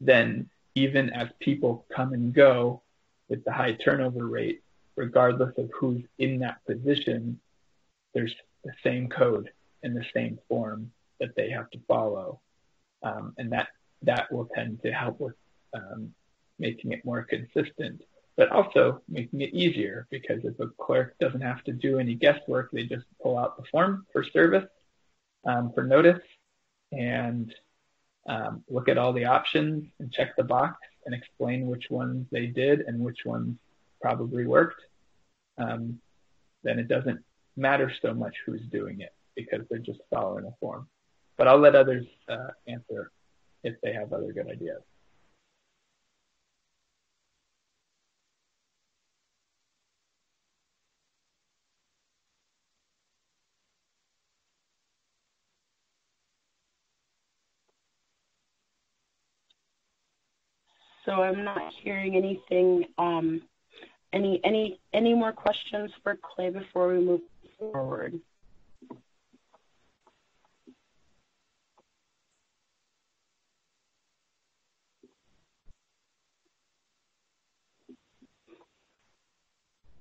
then even as people come and go with the high turnover rate, regardless of who's in that position, there's the same code and the same form that they have to follow. Um, and that, that will tend to help with um, making it more consistent, but also making it easier because if a clerk doesn't have to do any guesswork, they just pull out the form for service, um, for notice, and um, look at all the options and check the box and explain which ones they did and which ones probably worked, um, then it doesn't matter so much who's doing it because they're just following a form. But I'll let others uh, answer if they have other good ideas. So I'm not hearing anything. Um, any any any more questions for Clay before we move forward?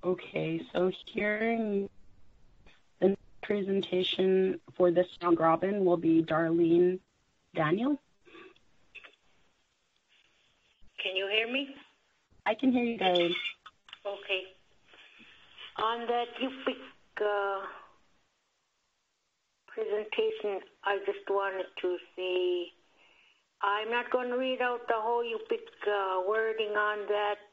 Okay, so hearing the presentation for this round robin will be Darlene Daniel. Can you hear me? I can hear you guys. Okay. On that Yupik uh, presentation, I just wanted to say I'm not going to read out the whole Yupik uh, wording on that,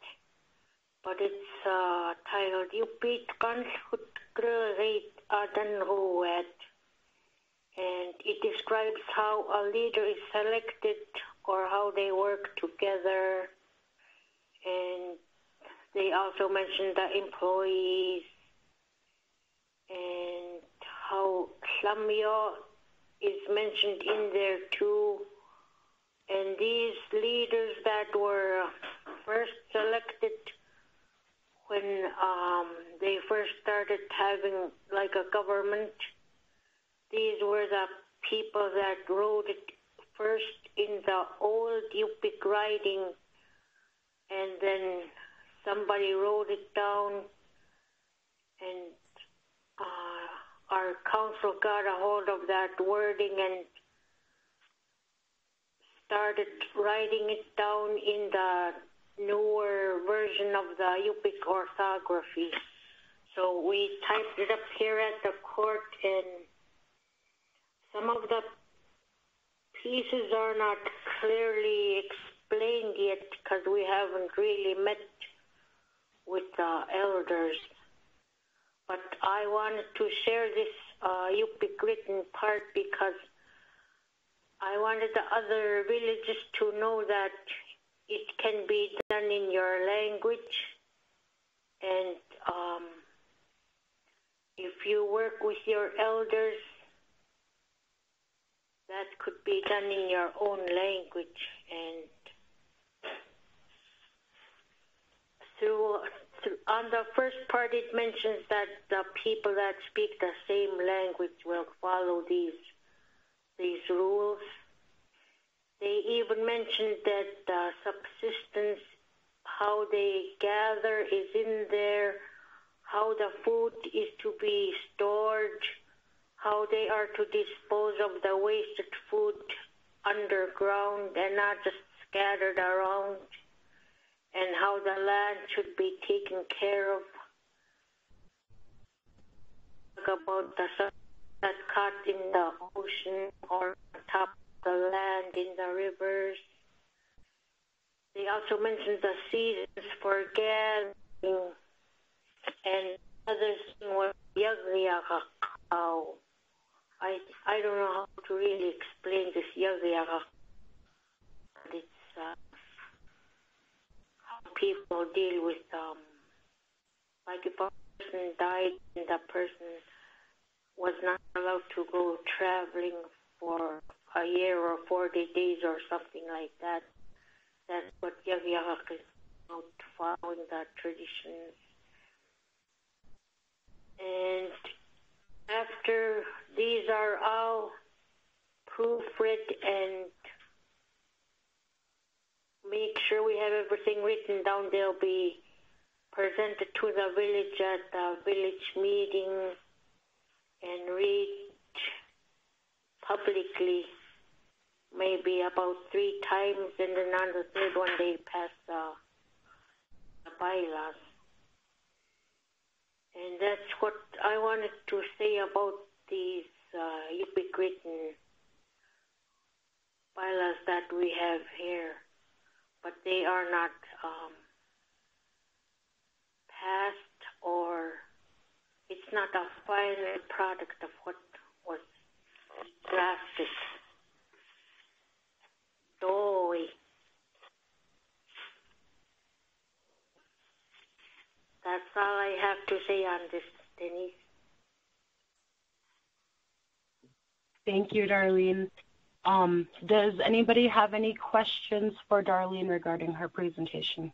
but it's uh, titled Yupik Kanshutgreit Adanruet. And it describes how a leader is selected or how they work together. And they also mentioned the employees and how Samyo is mentioned in there too. And these leaders that were first selected when um, they first started having like a government, these were the people that wrote it first in the old Yupik writing, and then somebody wrote it down, and uh, our council got a hold of that wording and started writing it down in the newer version of the Yupik orthography. So we typed it up here at the court, and some of the pieces are not clearly explained yet because we haven't really met with the elders. But I wanted to share this uh, Yupik written part because I wanted the other villages to know that it can be done in your language and um, if you work with your elders that could be done in your own language and through, through on the first part it mentions that the people that speak the same language will follow these these rules. They even mentioned that the subsistence how they gather is in there how the food is to be stored how they are to dispose of the wasted food underground and not just scattered around, and how the land should be taken care of. Talk about the sun that caught in the ocean or on top of the land in the rivers. they also mentioned the seasons for gathering and others were Yagriakakao. I I don't know how to really explain this Yagriakakao. It's uh, how people deal with um like if a person died and that person was not allowed to go traveling for a year or 40 days or something like that. That's what Yagyagak is about, following that tradition. And after these are all proofread and make sure we have everything written down, they'll be presented to the village at the village meeting and read publicly maybe about three times and then on the third one they pass the, the bylaws. And that's what I wanted to say about these uh, ubiquitin bylaws that we have here. But they are not um, passed or it's not a final product of what was drafted. Doy. That's all I have to say on this, Denise. Thank you, Darlene. Um, does anybody have any questions for Darlene regarding her presentation?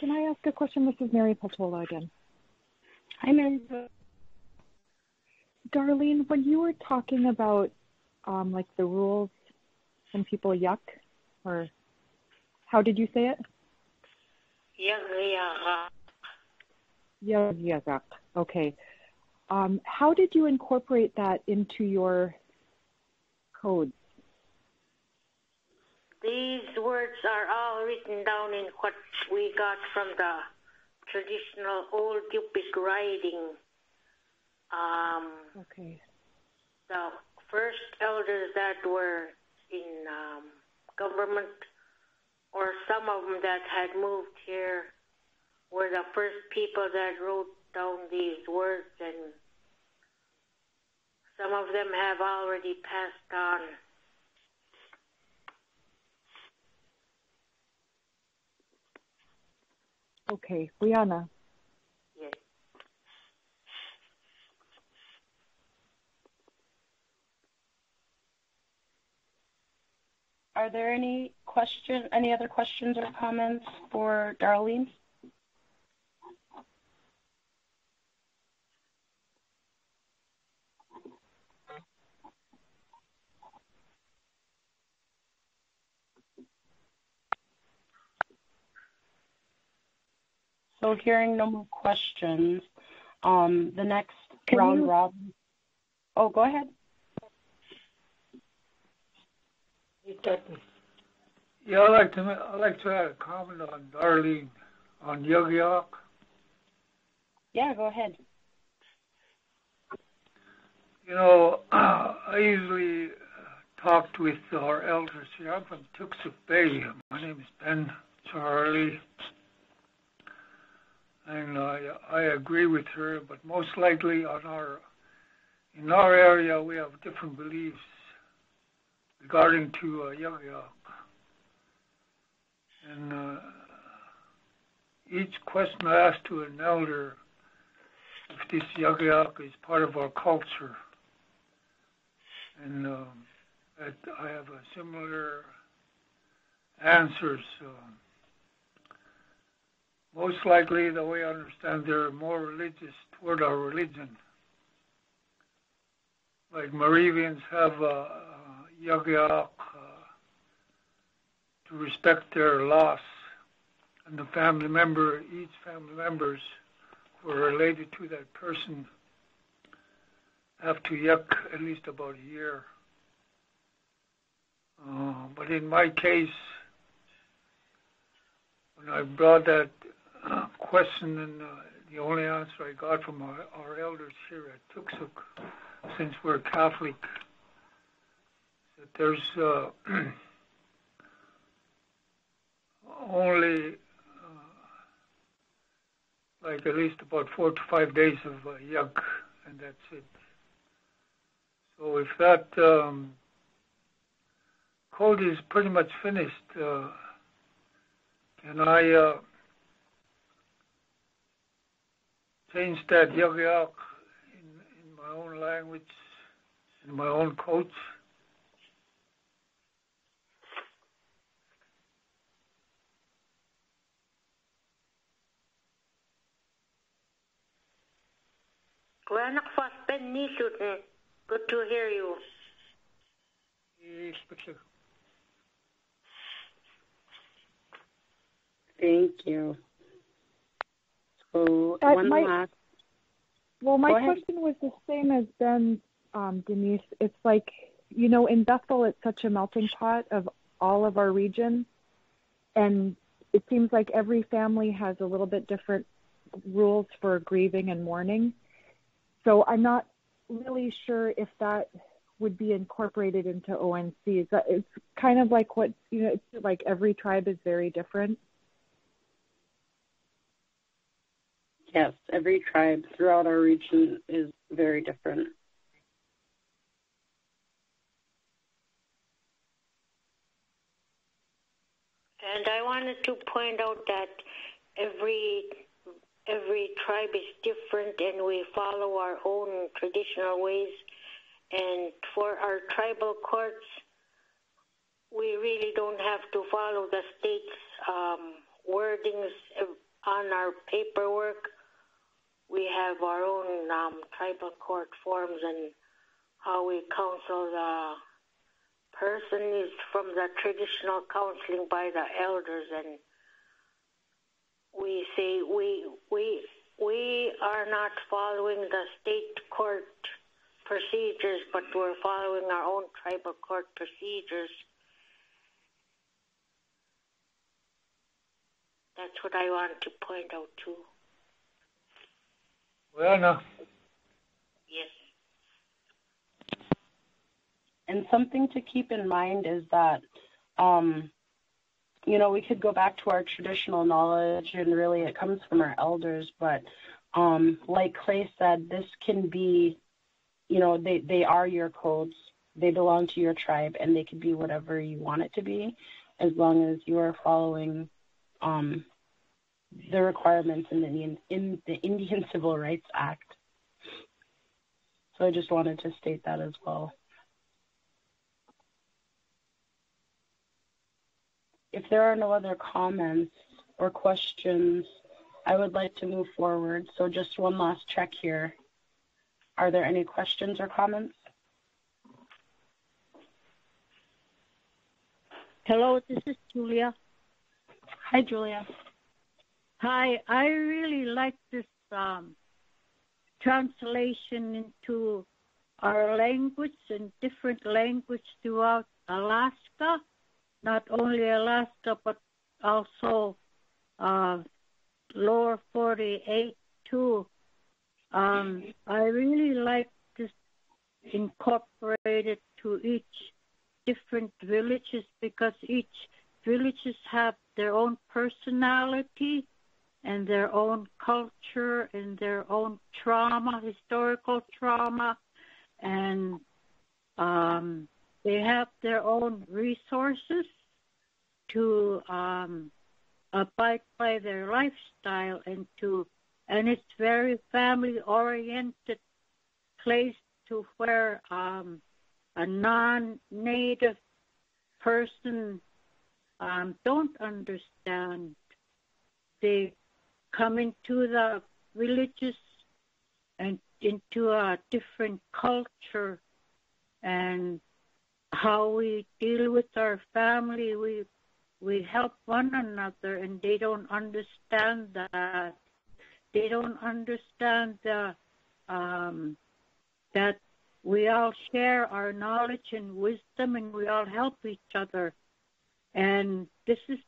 Can I ask a question? This is Mary Patola again. Hi, Mary. Darlene, when you were talking about um, like the rules when people yuck, or how did you say it? Yuck, yuck. Okay. Um, how did you incorporate that into your codes? These words are all written down in what we got from the traditional old Yupik writing. Um, okay. The first elders that were in um, government, or some of them that had moved here, were the first people that wrote down these words, and some of them have already passed on. Okay, Brianna. Yes. Are there any question, any other questions or comments for Darlene? So hearing no more questions, um, the next Can round you- robin. Oh, go ahead. Yeah, I'd like to I'd like to add a comment on Darlene on Yugyak. Yeah, go ahead. You know, *clears throat* I usually uh, talked with our elders here. I'm from Toksook Bay. My name is Ben Charlie. And I, I agree with her, but most likely on our, in our area, we have different beliefs regarding to uh, Yugyak. And uh, each question I ask to an elder if this Yugyak is part of our culture. And um, I have a similar answers. Most likely, the way I understand, they're more religious toward our religion. Like Moravians have uh, uh, Yagyak uh, to respect their loss, and the family member, each family members who are related to that person have to yuck at least about a year. Uh, but in my case, when I brought that uh, question, and uh, the only answer I got from our, our elders here at Toksook, since we're Catholic, there's uh, *clears throat* only uh, like at least about four to five days of uh, yuck, and that's it. So if that um, code is pretty much finished, uh, can I uh, change that yuck yuck in, in my own language, in my own codes? Well, nakfaspen ni shooting. Good to hear you. Thank you. So Uh, one my- last. Well, my Go ahead. question was the same as Ben's, um, Denise. It's like, you know, in Bethel, it's such a melting pot of all of our region. And it seems like every family has a little bit different rules for grieving and mourning. So I'm not really sure if that would be incorporated into ONC. Is that it's kind of like what you know, it's like every tribe is very different. Yes, every tribe throughout our region is very different. And I wanted to point out that every every tribe is different, and we follow our own traditional ways. And for our tribal courts, we really don't have to follow the state's um, wordings on our paperwork. We have our own um, tribal court forms and how we counsel the person is from the traditional counseling by the elders and we say we we we are not following the state court procedures but we're following our own tribal court procedures. That's what i want to point out too. Well, no. yes. And something to keep in mind is that, um, you know, we could go back to our traditional knowledge and really it comes from our elders, but um, like Clay said, this can be, you know, they, they are your codes. They belong to your tribe and they could be whatever you want it to be as long as you are following um, the requirements in the in the Indian *laughs* Civil Rights Act. So I just wanted to state that as well. If there are no other comments or questions, I would like to move forward. So just one last check here. Are there any questions or comments? Hello, this is Julia. Hi, Julia. Hi, I really like this um, translation into our language and different language throughout Alaska. Not only Alaska, but also uh, lower 48 too. Um, I really like this incorporated to each different villages because each villages have their own personality and their own culture and their own trauma, historical trauma, and um, they have their own resources to um, abide by their lifestyle and to and it's very family oriented place to where um, a non-native person um, don't understand. They come into the religious and into a different culture and how we deal with our family. We we help one another, and they don't understand that. They don't understand the um, that we all share our knowledge and wisdom, and we all help each other. And this is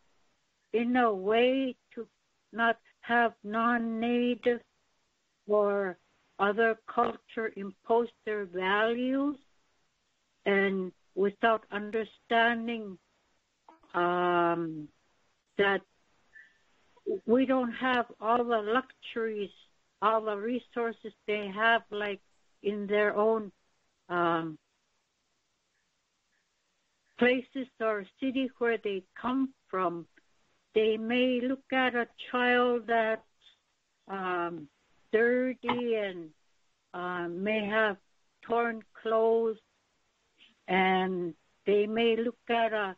in a way to not have non-native or other culture impose their values and without understanding um, that we don't have all the luxuries, all the resources they have, like in their own um, places or city where they come from. They may look at a child that's um, dirty and uh, may have torn clothes, and they may look at a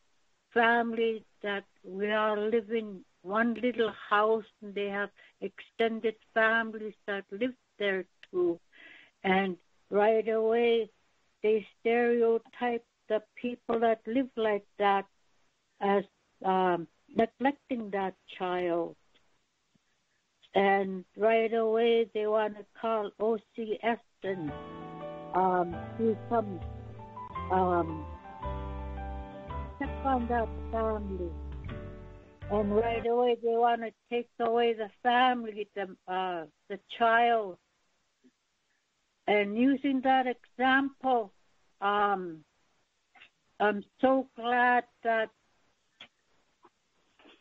family that we are living one little house and they have extended families that live there too. And right away they stereotype the people that live like that as um, neglecting that child. And right away they want to call OCS and um, do some um, check on that family and right away they want to take away the family, the uh, the child. And using that example, um, I'm so glad that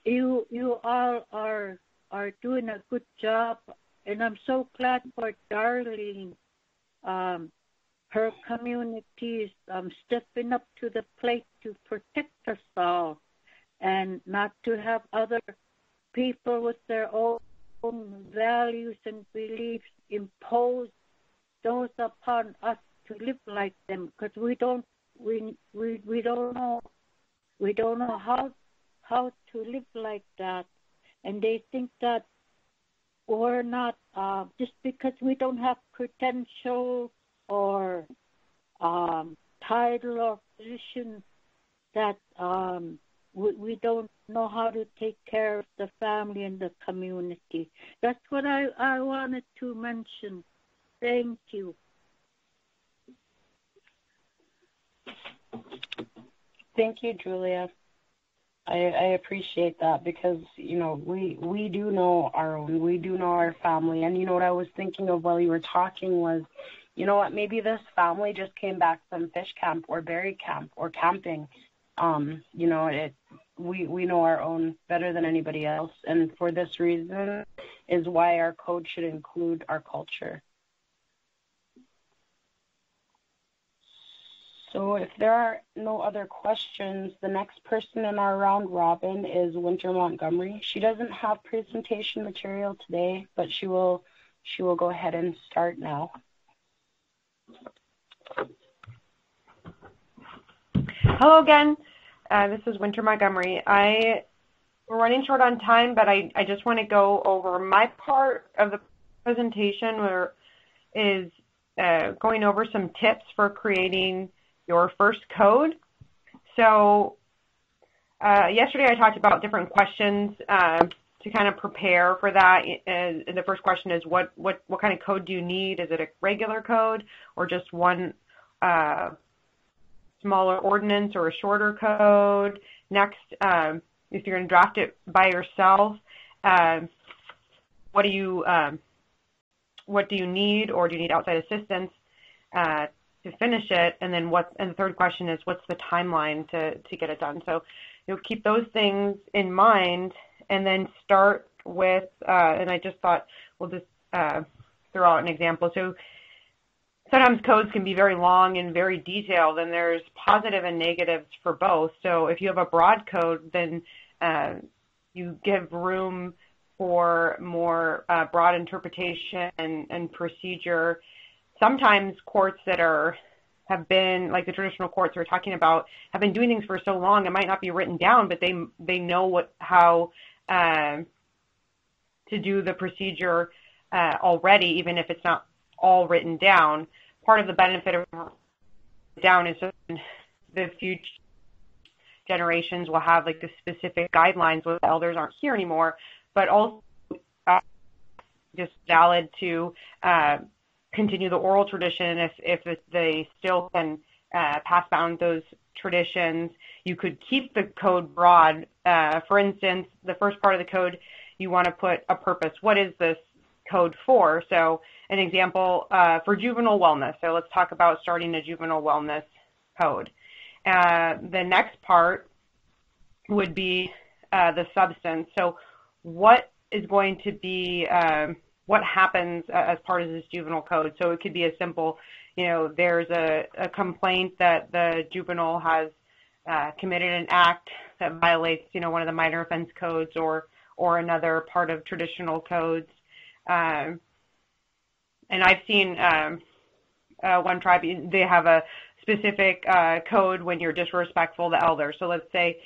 you you all are are doing a good job, and I'm so glad for Darlene. Um, her community is um, stepping up to the plate to protect us all and not to have other people with their own values and beliefs impose those upon us to live like them. Because we don't we we we don't know we don't know how how to live like that. And they think that we're not uh, just because we don't have credential or um, title or position that um, we, we don't know how to take care of the family and the community. That's what I, I wanted to mention. Thank you. Thank you, Julia. I, I appreciate that because you know we we do know our own, we do know our family, and you know what I was thinking of while you were talking was, you know what, maybe this family just came back from fish camp or berry camp or camping, um, you know, it we we know our own better than anybody else, and for this reason is why our code should include our culture. So if there are no other questions, the next person in our round robin is Winter Montgomery. She doesn't have presentation material today, but she will she will go ahead and start now. Hello again. Uh, this is Winter Montgomery. I we're running short on time, but I, I just want to go over my part of the presentation where is uh, going over some tips for creating your first code. So uh, yesterday I talked about different questions uh, to kind of prepare for that. And the first question is what, what, what kind of code do you need? Is it a regular code or just one uh, smaller ordinance or a shorter code. Next, um, if you're going to draft it by yourself, um, what do you um, what do you need, or do you need outside assistance uh, to finish it? And then what? And the third question is, what's the timeline to to get it done? So you'll keep those things in mind, and then start with. Uh, and I just thought we'll just uh, throw out an example. So sometimes codes can be very long and very detailed, and there's positive and negatives for both. So if you have a broad code, then uh, you give room for more uh, broad interpretation and, and, procedure. Sometimes courts that are have been like the traditional courts we're talking about have been doing things for so long it might not be written down, but they they know what how uh, to do the procedure uh, already, even if it's not all written down. Part of the benefit of down is the future generations will have like the specific guidelines when the elders aren't here anymore, but also uh, just valid to uh, continue the oral tradition if if they still can uh, pass down those traditions. You could keep the code broad. Uh, for instance, the first part of the code you want to put a purpose. What is this code for? So an example uh, for juvenile wellness. So let's talk about starting a juvenile wellness code. Uh, the next part would be uh, the substance. So what is going to be, um, what happens as part of this juvenile code? So it could be as simple, you know, there's a, a complaint that the juvenile has uh, committed an act that violates, you know, one of the minor offense codes or or another part of traditional codes. Um, and I've seen um, uh, one tribe they have a specific uh, code when you're disrespectful to elders. So let's say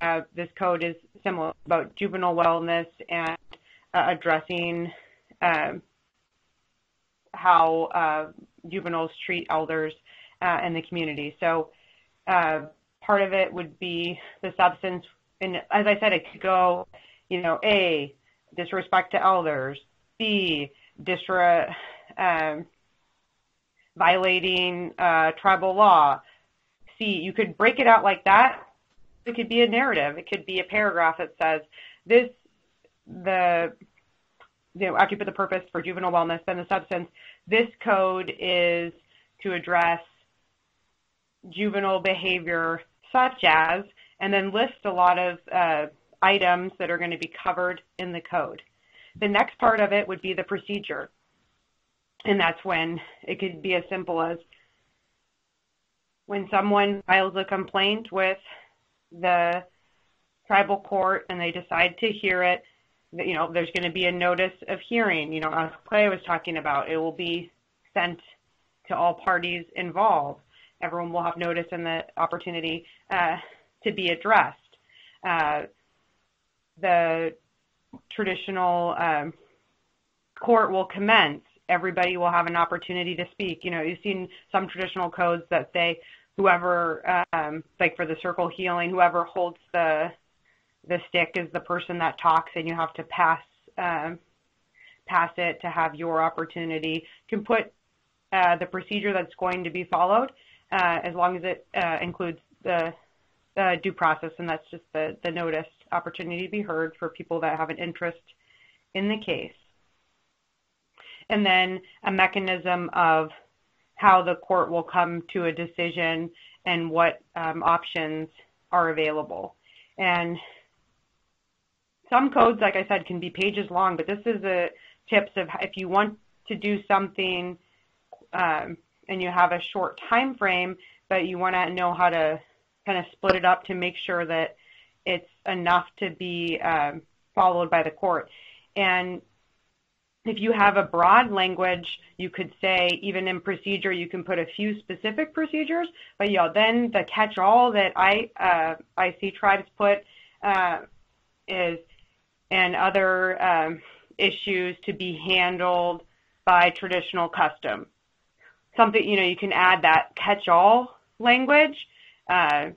uh, this code is similar about juvenile wellness and uh, addressing um, how uh, juveniles treat elders uh, in the community. So part of it would be the substance, and as I said, it could go, you know, A, disrespect to elders, B, disre, um, violating uh, tribal law. See, you could break it out like that. It could be a narrative. It could be a paragraph that says this, the, you know, you put the purpose for juvenile wellness, then the substance, this code is to address juvenile behavior such as, and then list a lot of uh, items that are going to be covered in the code. The next part of it would be the procedure. And that's when it could be as simple as when someone files a complaint with the tribal court and they decide to hear it, you know, there's going to be a notice of hearing. You know, as Clay was talking about, it will be sent to all parties involved. Everyone will have notice and the opportunity uh, to be addressed. Uh, the traditional um, court will commence. Everybody will have an opportunity to speak. You know, you've seen some traditional codes that say whoever, um, like for the circle healing, whoever holds the the stick is the person that talks, and you have to pass um, pass it to have your opportunity. You can put uh, the procedure that's going to be followed, uh, as long as it uh, includes the, the due process, and that's just the, the notice opportunity to be heard for people that have an interest in the case. And then a mechanism of how the court will come to a decision and what um, options are available. And some codes, like I said, can be pages long, but this is a tips of if you want to do something um, and you have a short time frame, but you want to know how to kind of split it up to make sure that it's enough to be um, followed by the court. And if you have a broad language, you could say even in procedure you can put a few specific procedures, but yeah, then the catch-all that I uh, I see tribes put uh, is and other um, issues to be handled by traditional custom. Something you know you can add that catch-all language. Uh,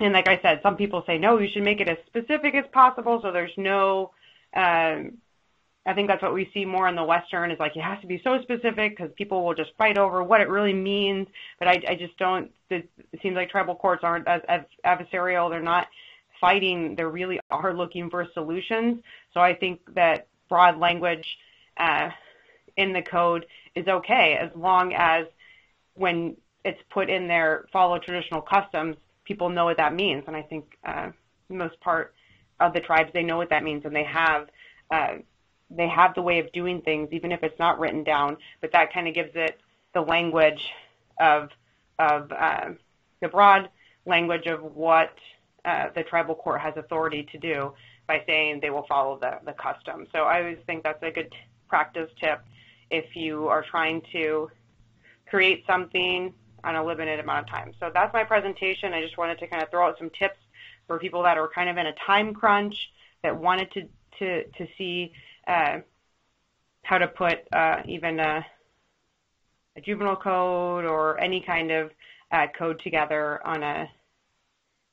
and like I said, some people say no, you should make it as specific as possible so there's no um, I think that's what we see more in the Western is like it has to be so specific because people will just fight over what it really means. But I, I just don't. It seems like tribal courts aren't as, adversarial. They're not fighting. They really are looking for solutions. So I think that broad language uh, in the code is okay as long as when it's put in there, follow traditional customs, people know what that means. And I think uh, most part of the tribes they know what that means, and they have. Uh, they have the way of doing things, even if it's not written down. But that kind of gives it the language of of uh, the broad language of what uh, the tribal court has authority to do by saying they will follow the, the custom. So I always think that's a good practice tip if you are trying to create something on a limited amount of time. So that's my presentation. I just wanted to kind of throw out some tips for people that are kind of in a time crunch that wanted to to to see uh, how to put uh, even a, a, juvenile code or any kind of uh, code together on a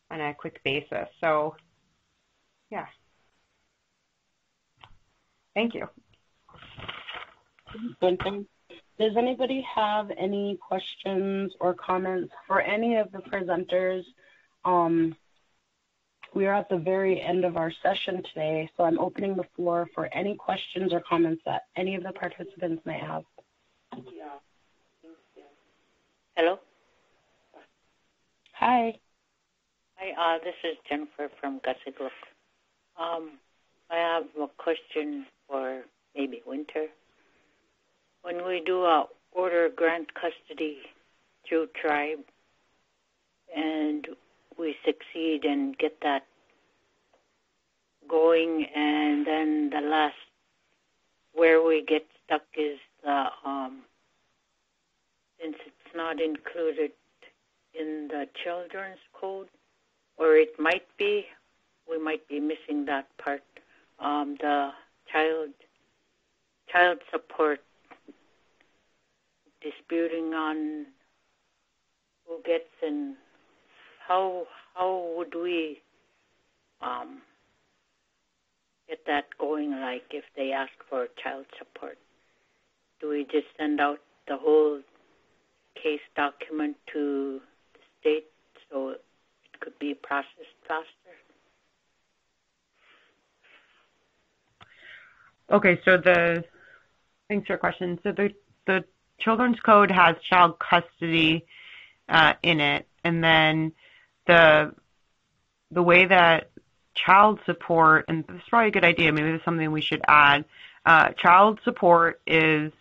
on a quick basis. So, yeah. Thank you. Does anybody have any questions or comments for any of the presenters um, We are at the very end of our session today, so I'm opening the floor for any questions or comments that any of the participants may have. Hello? Hi. Hi, uh, this is Jennifer from Kasigluk. Um, I have a question for maybe Winter. When we do a order grant custody through tribe and we succeed and get that going and then the last where we get stuck is the um since it's not included in the children's code or it might be we might be missing that part. Um the child child support disputing on who gets and how how would we um, get that going? Like if they ask for child support, do we just send out the whole case document to the state so it could be processed faster? Okay, so the thanks for your question. So the the children's code has child custody uh, in it, and then the the way that child support, and this is probably a good idea. Maybe this is something we should add. Uh, child support is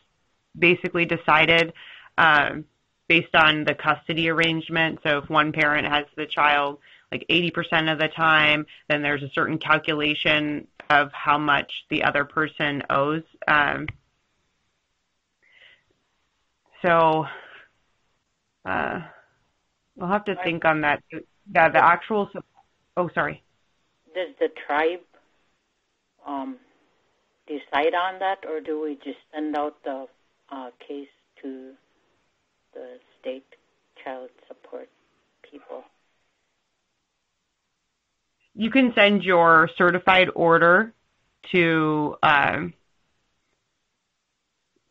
basically decided uh, based on the custody arrangement. So if one parent has the child like 80% of the time, then there's a certain calculation of how much the other person owes. Um, so uh, we'll have to think on that. Yeah, the actual. Oh, sorry. Does the tribe um, decide on that, or do we just send out the uh, case to the state child support people? You can send your certified order to um,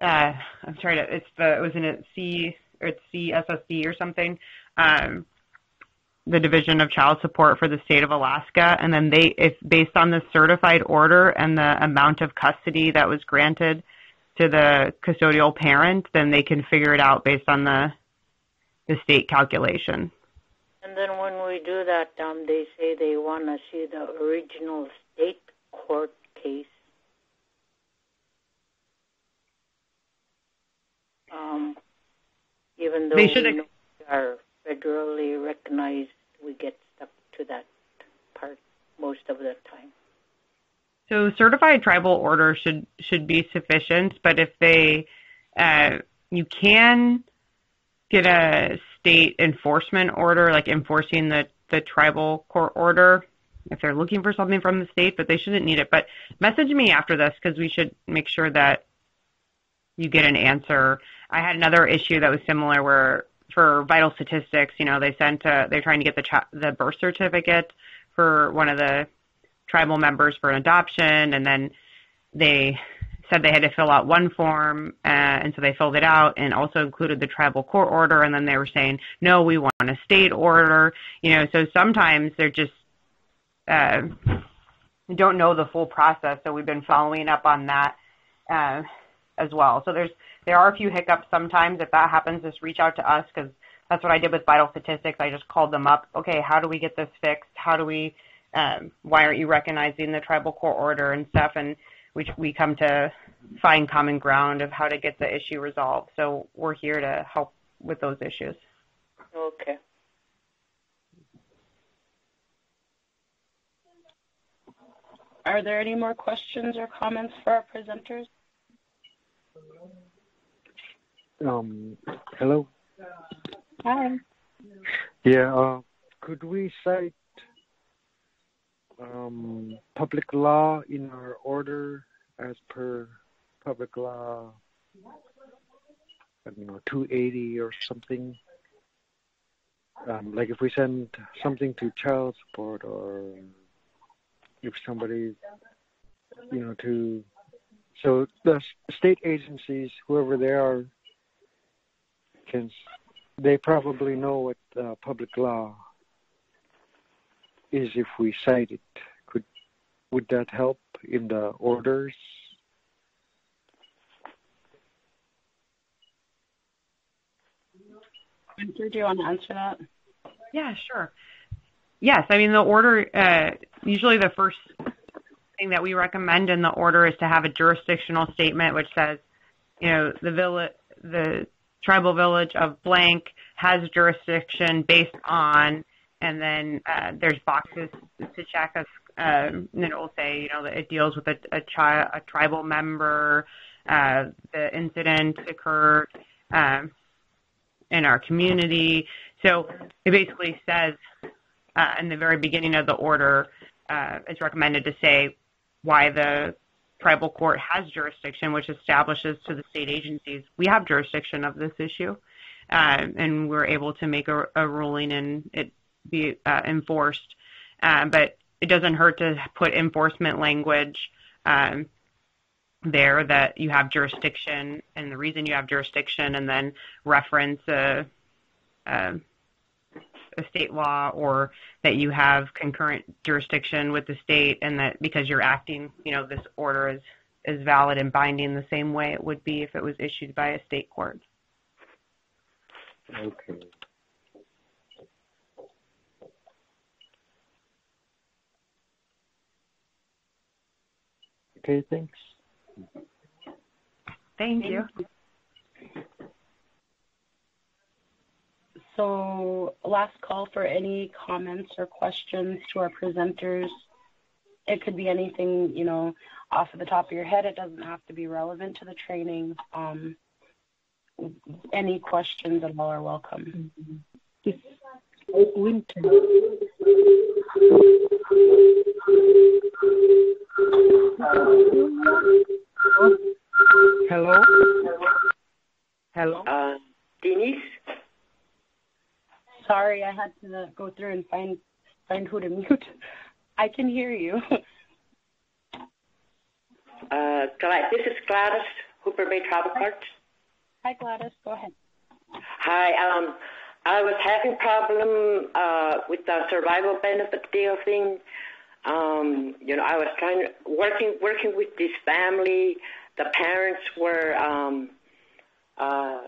uh, I'm trying to, it's the, it was in a C, or it's CSSD or something, um, the Division of Child Support for the state of Alaska, and then they, if based on the certified order and the amount of custody that was granted to the custodial parent, then they can figure it out based on the the state calculation. And then when we do that, um, they say they want to see the original state court case Um, even though they should are federally recognized, we get stuck to that part most of the time. So certified tribal order should should be sufficient, but if they uh, you can get a state enforcement order, like enforcing the the tribal court order, if they're looking for something from the state, but they shouldn't need it. But message me after this because we should make sure that you get an answer I had another issue that was similar where for vital statistics, you know, they sent a, they're trying to get the cha- the birth certificate for one of the tribal members for an adoption, and then they said they had to fill out one form, uh, and so they filled it out and also included the tribal court order, and then they were saying, no, we want a state order, you know, so sometimes they're just uh, don't know the full process, so we've been following up on that uh, as well. So there's there are a few hiccups sometimes. If that happens, just reach out to us because that's what I did with vital statistics. I just called them up. Okay, how do we get this fixed? How do we? Um, why aren't you recognizing the tribal court order and stuff? And we we come to find common ground of how to get the issue resolved. So we're here to help with those issues. Okay. Are there any more questions or comments for our presenters? Um, hello. Hi. Yeah. Uh, could we cite um, public law in our order as per public law? I don't know, 280 or something. Um, like if we send something to child support or if somebody, you know, to so the state agencies, whoever they are, can they probably know what uh, public law is if we cite it. Could would that help in the orders? Winter, do you want to answer that? Yeah, sure. Yes, I mean the order. Uh, usually, the first thing that we recommend in the order is to have a jurisdictional statement which says, you know, the village, the tribal village of blank has jurisdiction based on, and then uh, there's boxes to check us. Uh, and it will say, you know, that it deals with a, a, a tribal member. Uh, the incident occurred um, in our community. So it basically says uh, in the very beginning of the order, uh, it's recommended to say why the tribal court has jurisdiction, which establishes to the state agencies we have jurisdiction of this issue, uh, and we're able to make a, a ruling and it be uh, enforced. Uh, but it doesn't hurt to put enforcement language um, there that you have jurisdiction and the reason you have jurisdiction, and then reference a, a, a state law or that you have concurrent jurisdiction with the state, and that because you're acting, you know, this order is is valid and binding the same way it would be if it was issued by a state court. Okay. Okay, thanks. Thank you. So last call for any comments or questions to our presenters. It could be anything, you know, off of the top of your head. It doesn't have to be relevant to the training. Um, any questions at all are welcome. Winter. Hello? Hello? Uh, Denise? Sorry, I had to go through and find find who to mute. *laughs* I can hear you. Uh, this is Gladys, Hooper Bay Tribal Court. Hi, Gladys. Go ahead. Hi. Um, I was having problem uh, with the survival benefit deal thing. Um, you know, I was trying working working with this family. The parents were um, uh,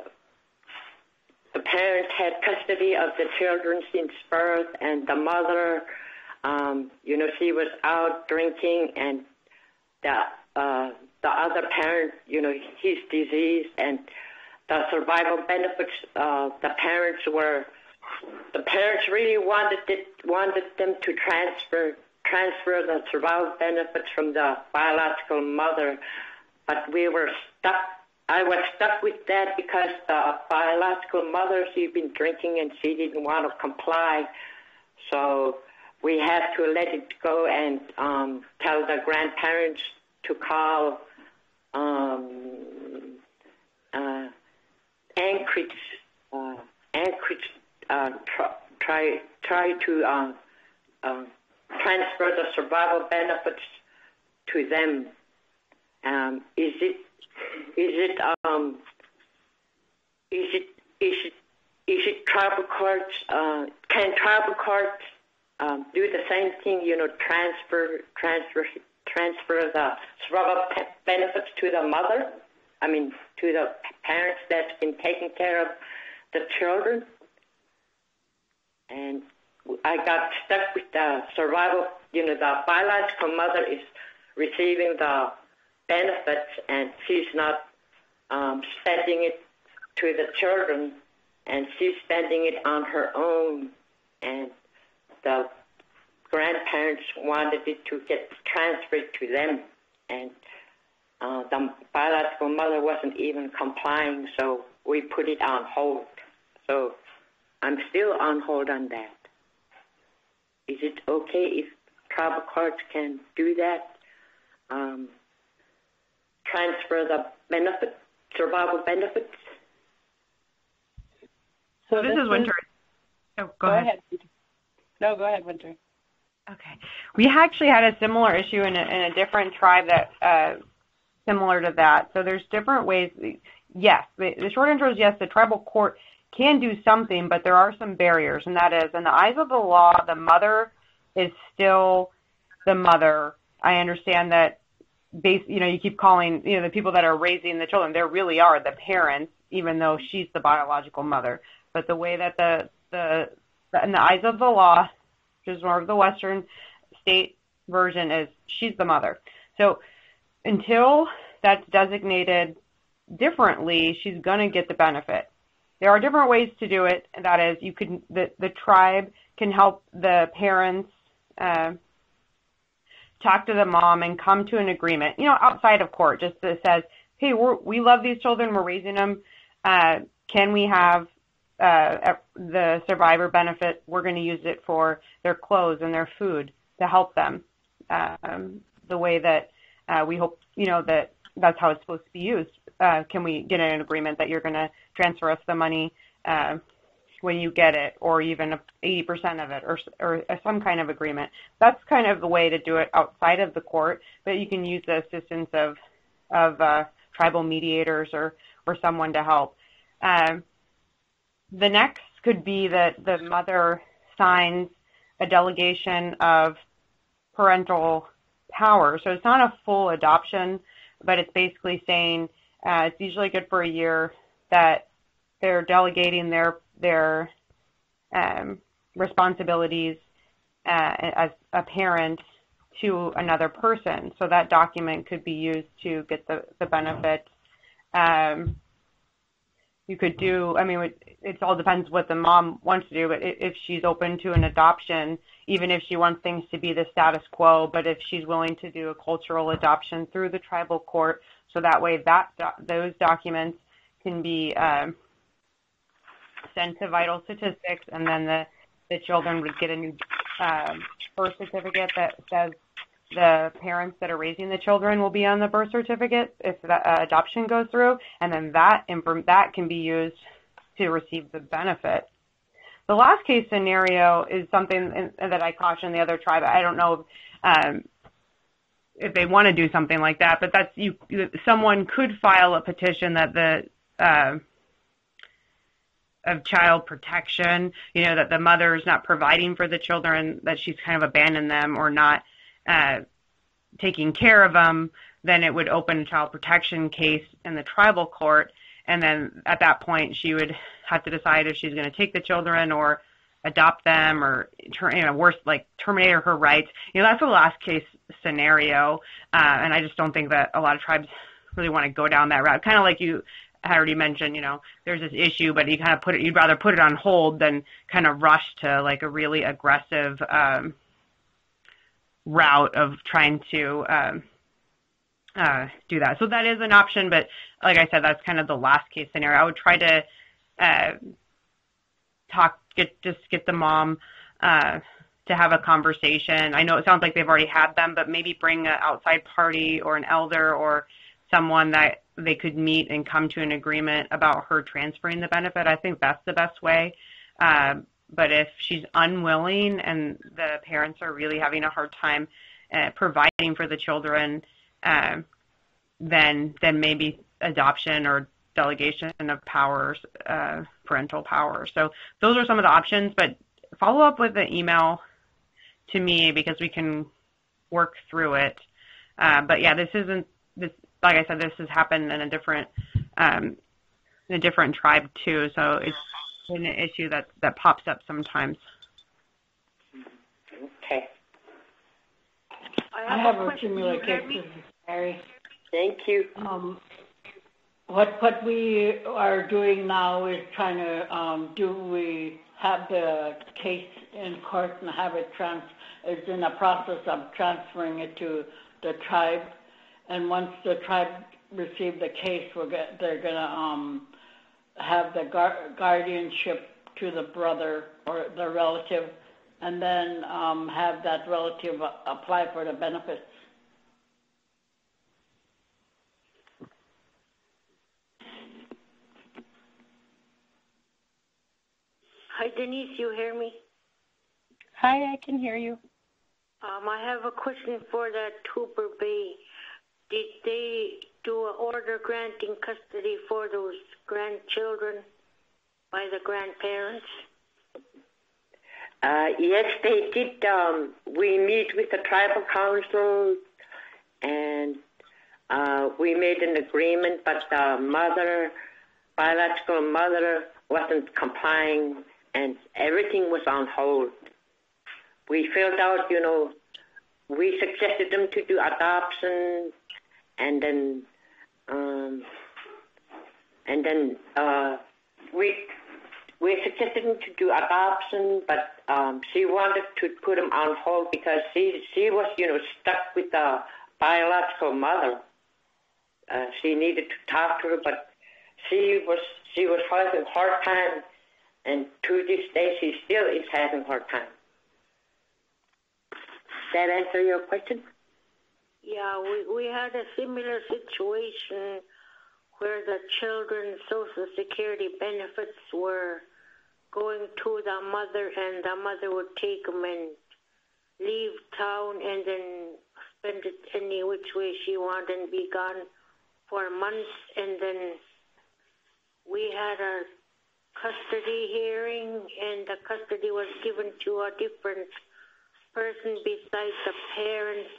the parents had custody of the children since birth, and the mother, um, you know, she was out drinking, and the uh, the other parent, you know, he's diseased, and the survival benefits. Uh, the parents were the parents really wanted it wanted them to transfer transfer the survival benefits from the biological mother, but we were stuck. I was stuck with that because the biological mother she'd been drinking and she didn't want to comply, so we had to let it go and um, tell the grandparents to call um, uh, Anchorage, uh, Anchorage, uh, try, try to uh, uh, transfer the survival benefits to them. Um, is it is it um, is it is it is it tribal courts? Uh, can tribal courts um, do the same thing? You know, transfer transfer transfer the survival benefits to the mother. I mean, to the parents that's been taking care of the children. And I got stuck with the survival, you know, the biological mother is receiving the benefits and she's not um, spending it to the children and she's spending it on her own. And the grandparents wanted it to get transferred to them. And uh, the biological mother wasn't even complying, so we put it on hold. So I'm still on hold on that. Is it okay if tribal courts can do that? Um, transfer the benefit, survival benefits? So, this, is Winter. Oh, go, Go ahead. ahead. No, go ahead, Winter. Okay. We actually had a similar issue in a, in a different tribe that uh, similar to that. So there's different ways. Yes, the, the short answer is yes. The tribal court can do something, but there are some barriers, and that is, in the eyes of the law, the mother is still the mother. I understand that base you know you keep calling you know the people that are raising the children they really are the parents even though she's the biological mother. But the way that the the, in the eyes of the law which is more of the western state version is she's the mother. So until that's designated differently she's going to get the benefit. There are different ways to do it. And that is you can the the tribe can help the parents uh, talk to the mom and come to an agreement, you know, outside of court, just that says, hey, we're, we love these children, we're raising them. Uh, can we have uh, the survivor benefit? We're going to use it for their clothes and their food to help them um, the way that uh, we hope, you know, that that's how it's supposed to be used. Uh, can we get an agreement that you're going to transfer us the money uh, when you get it, or even 80% of it, or, or some kind of agreement. That's kind of the way to do it outside of the court, but you can use the assistance of of uh, tribal mediators or or someone to help. Um, the next could be that the mother signs a delegation of parental power. So it's not a full adoption, but it's basically saying uh, it's usually good for a year that they're delegating their their um, responsibilities uh, as a parent to another person. So that document could be used to get the, the benefit. Um, you could do, I mean, it, it all depends what the mom wants to do, but if she's open to an adoption, even if she wants things to be the status quo, but if she's willing to do a cultural adoption through the tribal court, so that way that those documents can be um, sent to vital statistics, and then the, the children would get a new um, birth certificate that says the parents that are raising the children will be on the birth certificate if the uh, adoption goes through, and then that inform- that can be used to receive the benefit. The last case scenario is something in, that I caution the other tribe. I don't know um, if they want to do something like that, but that's you. Someone could file a petition that the uh, of child protection, you know, that the mother is not providing for the children, that she's kind of abandoned them or not uh, taking care of them, then it would open a child protection case in the tribal court. And then at that point, she would have to decide if she's going to take the children or adopt them or, you know, worse, like terminate her rights. You know, that's the last case scenario. Uh, and I just don't think that a lot of tribes really want to go down that route. Kind of like you I already mentioned, you know, there's this issue, but you kind of put it, you'd rather put it on hold than kind of rush to like a really aggressive um, route of trying to um, uh, do that. So that is an option, but like I said, that's kind of the last case scenario. I would try to uh, talk, get just get the mom uh, to have a conversation. I know it sounds like they've already had them, but maybe bring an outside party or an elder or someone that they could meet and come to an agreement about her transferring the benefit. I think that's the best way. Uh, but if she's unwilling and the parents are really having a hard time uh, providing for the children, uh, then then maybe adoption or delegation of powers, uh, parental power. So those are some of the options. But follow up with the email to me because we can work through it. Uh, but yeah, this isn't this like I said, this has happened in a different um, in a different tribe too. So it's an issue that that pops up sometimes. Okay. I have, a similar case. This Mary. Thank you. Um, what what we are doing now is trying to um, do we have the case in court and have it trans is in the process of transferring it to the tribe and once the tribe receive the case, we're get, they're going to um, have the gar- guardianship to the brother or the relative, and then um, have that relative apply for the benefits. Hi, Denise, you hear me? Hi, I can hear you. Um, I have a question for that Hooper Bay did they do an order granting custody for those grandchildren by the grandparents? Uh, yes, they did. Um, we meet with the tribal council and uh, we made an agreement, but the mother, biological mother, wasn't complying and everything was on hold. We filled out, you know, we suggested them to do adoption and then um, and then uh, we we suggested to do adoption, but um, she wanted to put him on hold because she she was you know stuck with the biological mother. Uh, she needed to talk to her, but she was she was having a hard time, and to this day she still is having a hard time. Does that answer your question? Yeah, we we had a similar situation where the children's social security benefits were going to the mother and the mother would take them and leave town and then spend it any which way she wanted and be gone for months. And then we had a custody hearing and the custody was given to a different person besides the parent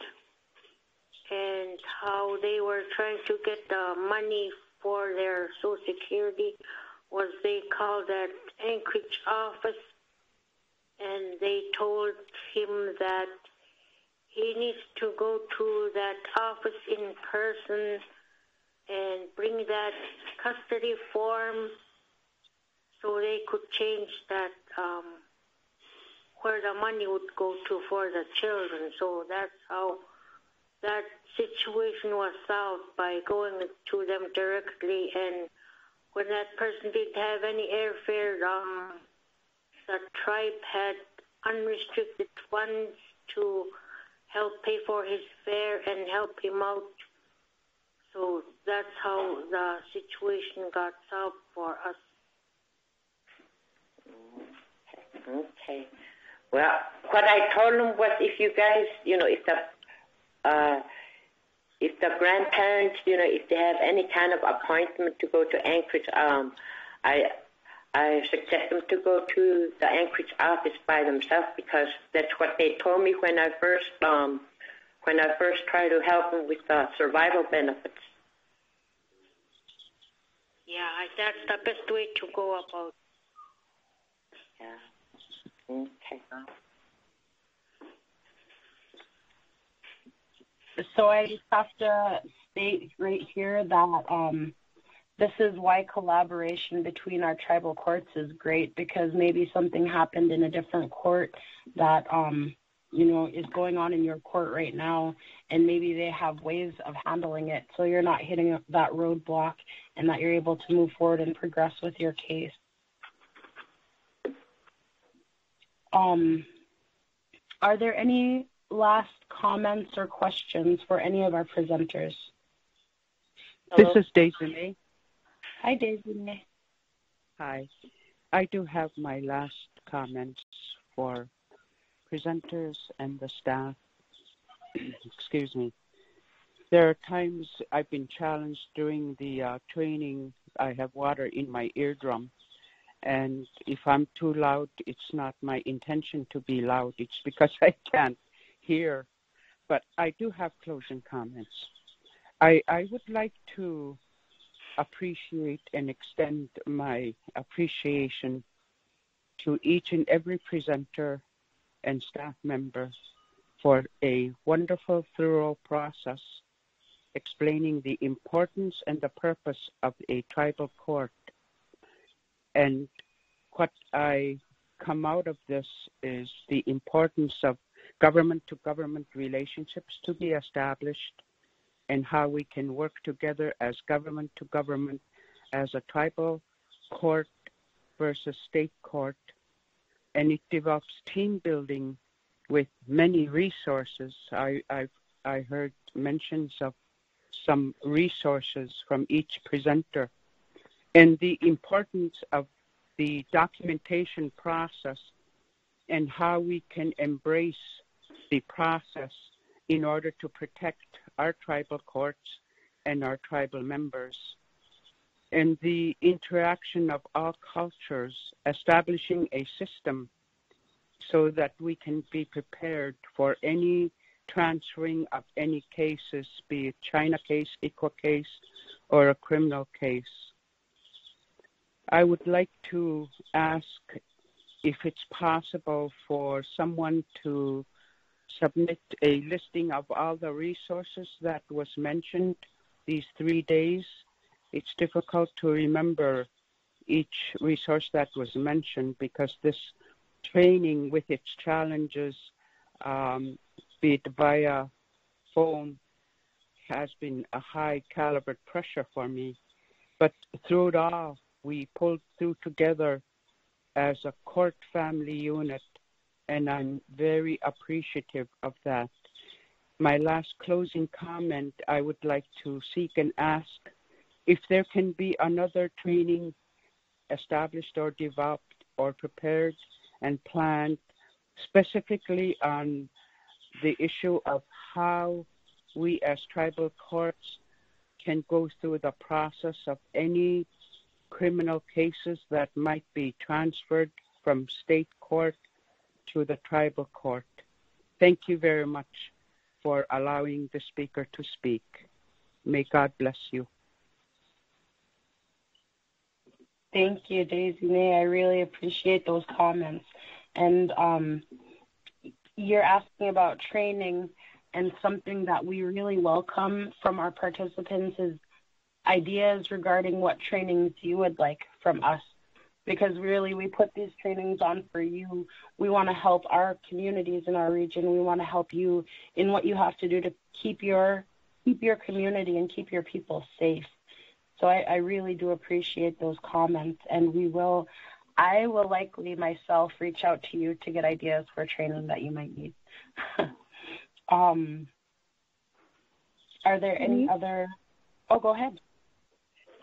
and how they were trying to get the money for their Social Security was they called that Anchorage office and they told him that he needs to go to that office in person and bring that custody form so they could change that um, where the money would go to for the children. So that's how that situation was solved by going to them directly. And when that person didn't have any airfare, um, the tribe had unrestricted funds to help pay for his fare and help him out. So that's how the situation got solved for us. Okay. Well, what I told him was if you guys, you know, if the uh, if the grandparents, you know, if they have any kind of appointment to go to Anchorage, um, I I suggest them to go to the Anchorage office by themselves because that's what they told me when I first um, when I first tried to help them with the survival benefits. Yeah, that's the best way to go about. Yeah. Okay. So I just have to state right here that um, this is why collaboration between our tribal courts is great because maybe something happened in a different court that um, you know is going on in your court right now, and maybe they have ways of handling it, so you're not hitting that roadblock, and that you're able to move forward and progress with your case. Um, are there any last comments or questions for any of our presenters? Hello. This is Daisy Hi, Daisy Hi. I do have my last comments for presenters and the staff. *clears throat* Excuse me. There are times I've been challenged during the uh, training. I have water in my eardrum. And if I'm too loud, it's not my intention to be loud. It's because *laughs* I can't here, but I do have closing comments. I, I would like to appreciate and extend my appreciation to each and every presenter and staff member for a wonderful, thorough process explaining the importance and the purpose of a tribal court. And what I come out of this is the importance of government to government relationships to be established and how we can work together as government to government as a tribal court versus state court. And it develops team building with many resources. I, I've, I heard mentions of some resources from each presenter and the importance of the documentation process and how we can embrace the process in order to protect our tribal courts and our tribal members. And the interaction of all cultures, establishing a system so that we can be prepared for any transferring of any cases, be it CINA case, ICWA case, or a criminal case. I would like to ask if it's possible for someone to submit a listing of all the resources that was mentioned these three days. It's difficult to remember each resource that was mentioned because this training with its challenges, um, be it via phone, has been a high caliber pressure for me. But through it all, we pulled through together as a court family unit, and I'm very appreciative of that. My last closing comment I would like to seek and ask if there can be another training established or developed or prepared and planned specifically on the issue of how we as tribal courts can go through the process of any criminal cases that might be transferred from state court to the tribal court. Thank you very much for allowing the speaker to speak. May God bless you. Thank you, Daisy May. I really appreciate those comments. And um, you're asking about training, and something that we really welcome from our participants is ideas regarding what trainings you would like from us. Because really, we put these trainings on for you. We want to help our communities in our region. We want to help you in what you have to do to keep your keep your community and keep your people safe. So I, I really do appreciate those comments, and we will. I will likely myself reach out to you to get ideas for training that you might need. *laughs* um, are there any mm-hmm. other? Oh, go ahead.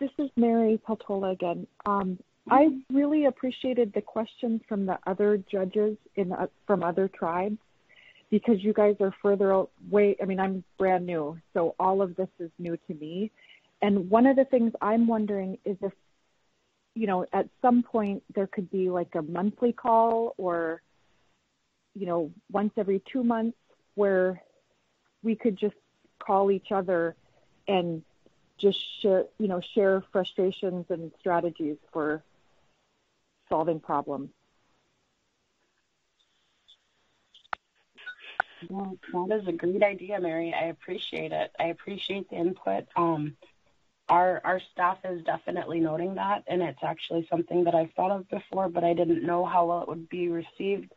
This is Mary Peltola again. Um, I really appreciated the questions from the other judges in uh, from other tribes because you guys are further away. I mean, I'm brand new, so all of this is new to me. And one of the things I'm wondering is if, you know, at some point there could be like a monthly call or, you know, once every two months where we could just call each other and just share, you know, share frustrations and strategies for solving problems. Well, that is a great idea, Mary. I appreciate it. I appreciate the input. Um, our our staff is definitely noting that, and it's actually something that I've thought of before, but I didn't know how well it would be received.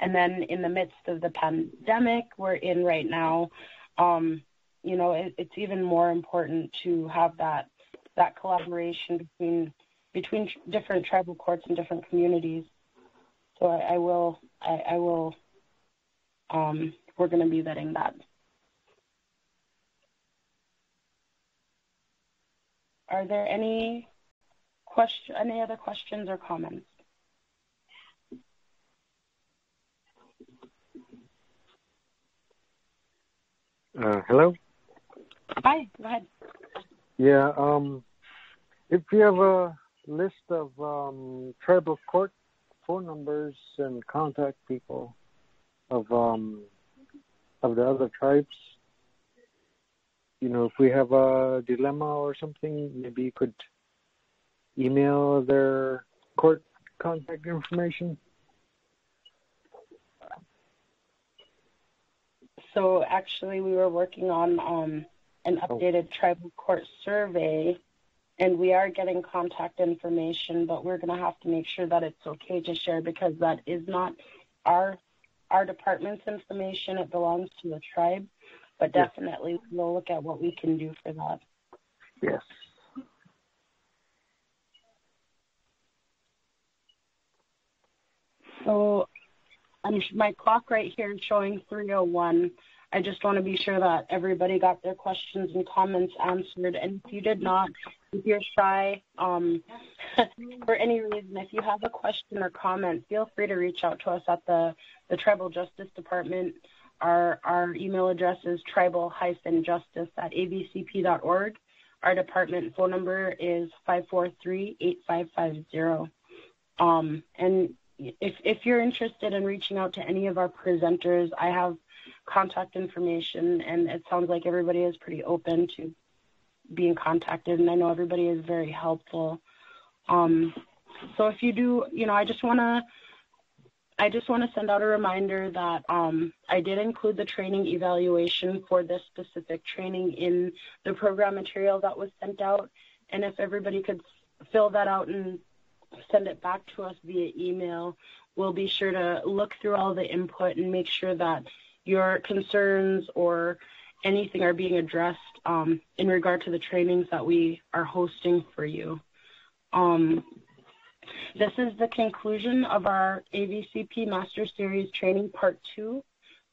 And then in the midst of the pandemic we're in right now, um, you know, it, it's even more important to have that that collaboration between between different tribal courts and different communities. So I, I will I, I will um, we're going to be vetting that. Are there any question, any other questions or comments? Uh, hello. Hi. Go ahead. Yeah. Um, if you have a list of um, tribal court phone numbers and contact people of um, of the other tribes, you know, if we have a dilemma or something, maybe you could email their court contact information. So actually, we were working on um, an oh. updated oh. tribal court survey, and we are getting contact information, but we're going to have to make sure that it's okay to share because that is not our our department's information. It belongs to the tribe but definitely we'll look at what we can do for that. Yes. So I'm my clock right here is showing 301. I just want to be sure that everybody got their questions and comments answered. And if you did not, if you're shy um, *laughs* for any reason, if you have a question or comment, feel free to reach out to us at the, the Tribal Justice Department. Our, our email address is tribal-justice at avcp.org. Our department phone number is 543-8550. Um, and if if you're interested in reaching out to any of our presenters, I have contact information, and it sounds like everybody is pretty open to being contacted, and I know everybody is very helpful. Um, so if you do, you know, I just want to I just want to send out a reminder that um, I did include the training evaluation for this specific training in the program material that was sent out. And if everybody could fill that out and send it back to us via email, we'll be sure to look through all the input and make sure that your concerns or anything are being addressed um, in regard to the trainings that we are hosting for you. Um, this is the conclusion of our AVCP Master Series Training Part 2.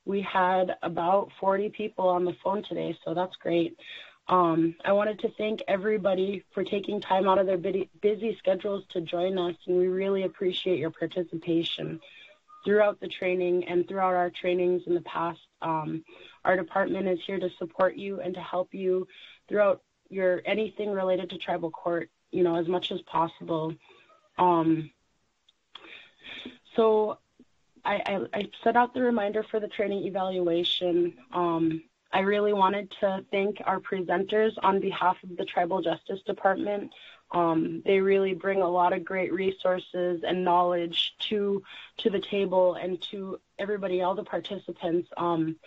We had about 40 people on the phone today, so that's great. Um, I wanted to thank everybody for taking time out of their busy schedules to join us, and we really appreciate your participation throughout the training and throughout our trainings in the past. Um, our department is here to support you and to help you throughout your anything related to tribal court, you know, as much as possible. Um, so I, I, I, set out the reminder for the training evaluation. Um, I really wanted to thank our presenters on behalf of the Tribal Justice Department. Um, they really bring a lot of great resources and knowledge to to the table and to everybody, all the participants. Um,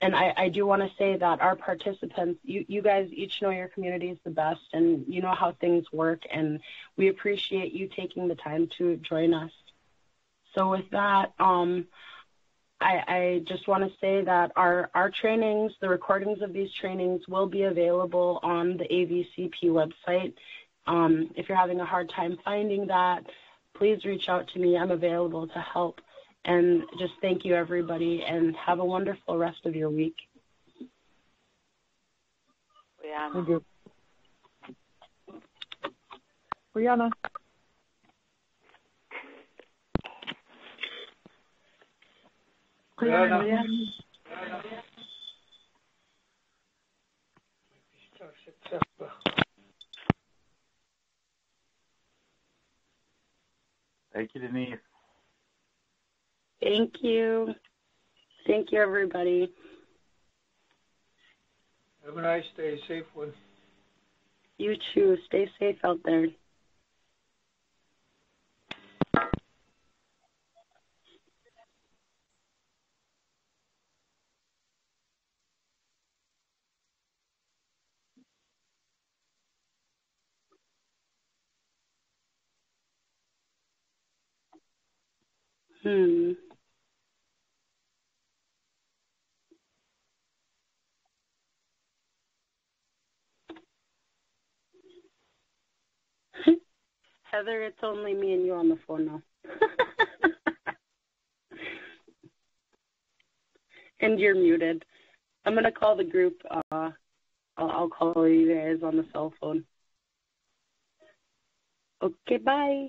and I, I do want to say that our participants, you, you guys each know your communities the best and you know how things work, and we appreciate you taking the time to join us. So, with that, um, I, I just want to say that our, our trainings, the recordings of these trainings, will be available on the AVCP website. Um, if you're having a hard time finding that, please reach out to me. I'm available to help. And just thank you, everybody, and have a wonderful rest of your week. Brianna. Thank you. Brianna. Brianna. Thank you, Denise. Thank you. Thank you, everybody. Have a nice day. Safe one. You too. Stay safe out there. Hmm. *laughs* Heather, it's only me and you on the phone now. *laughs* and you're muted. I'm gonna call the group. Uh, I'll, I'll call you guys on the cell phone. Okay, bye.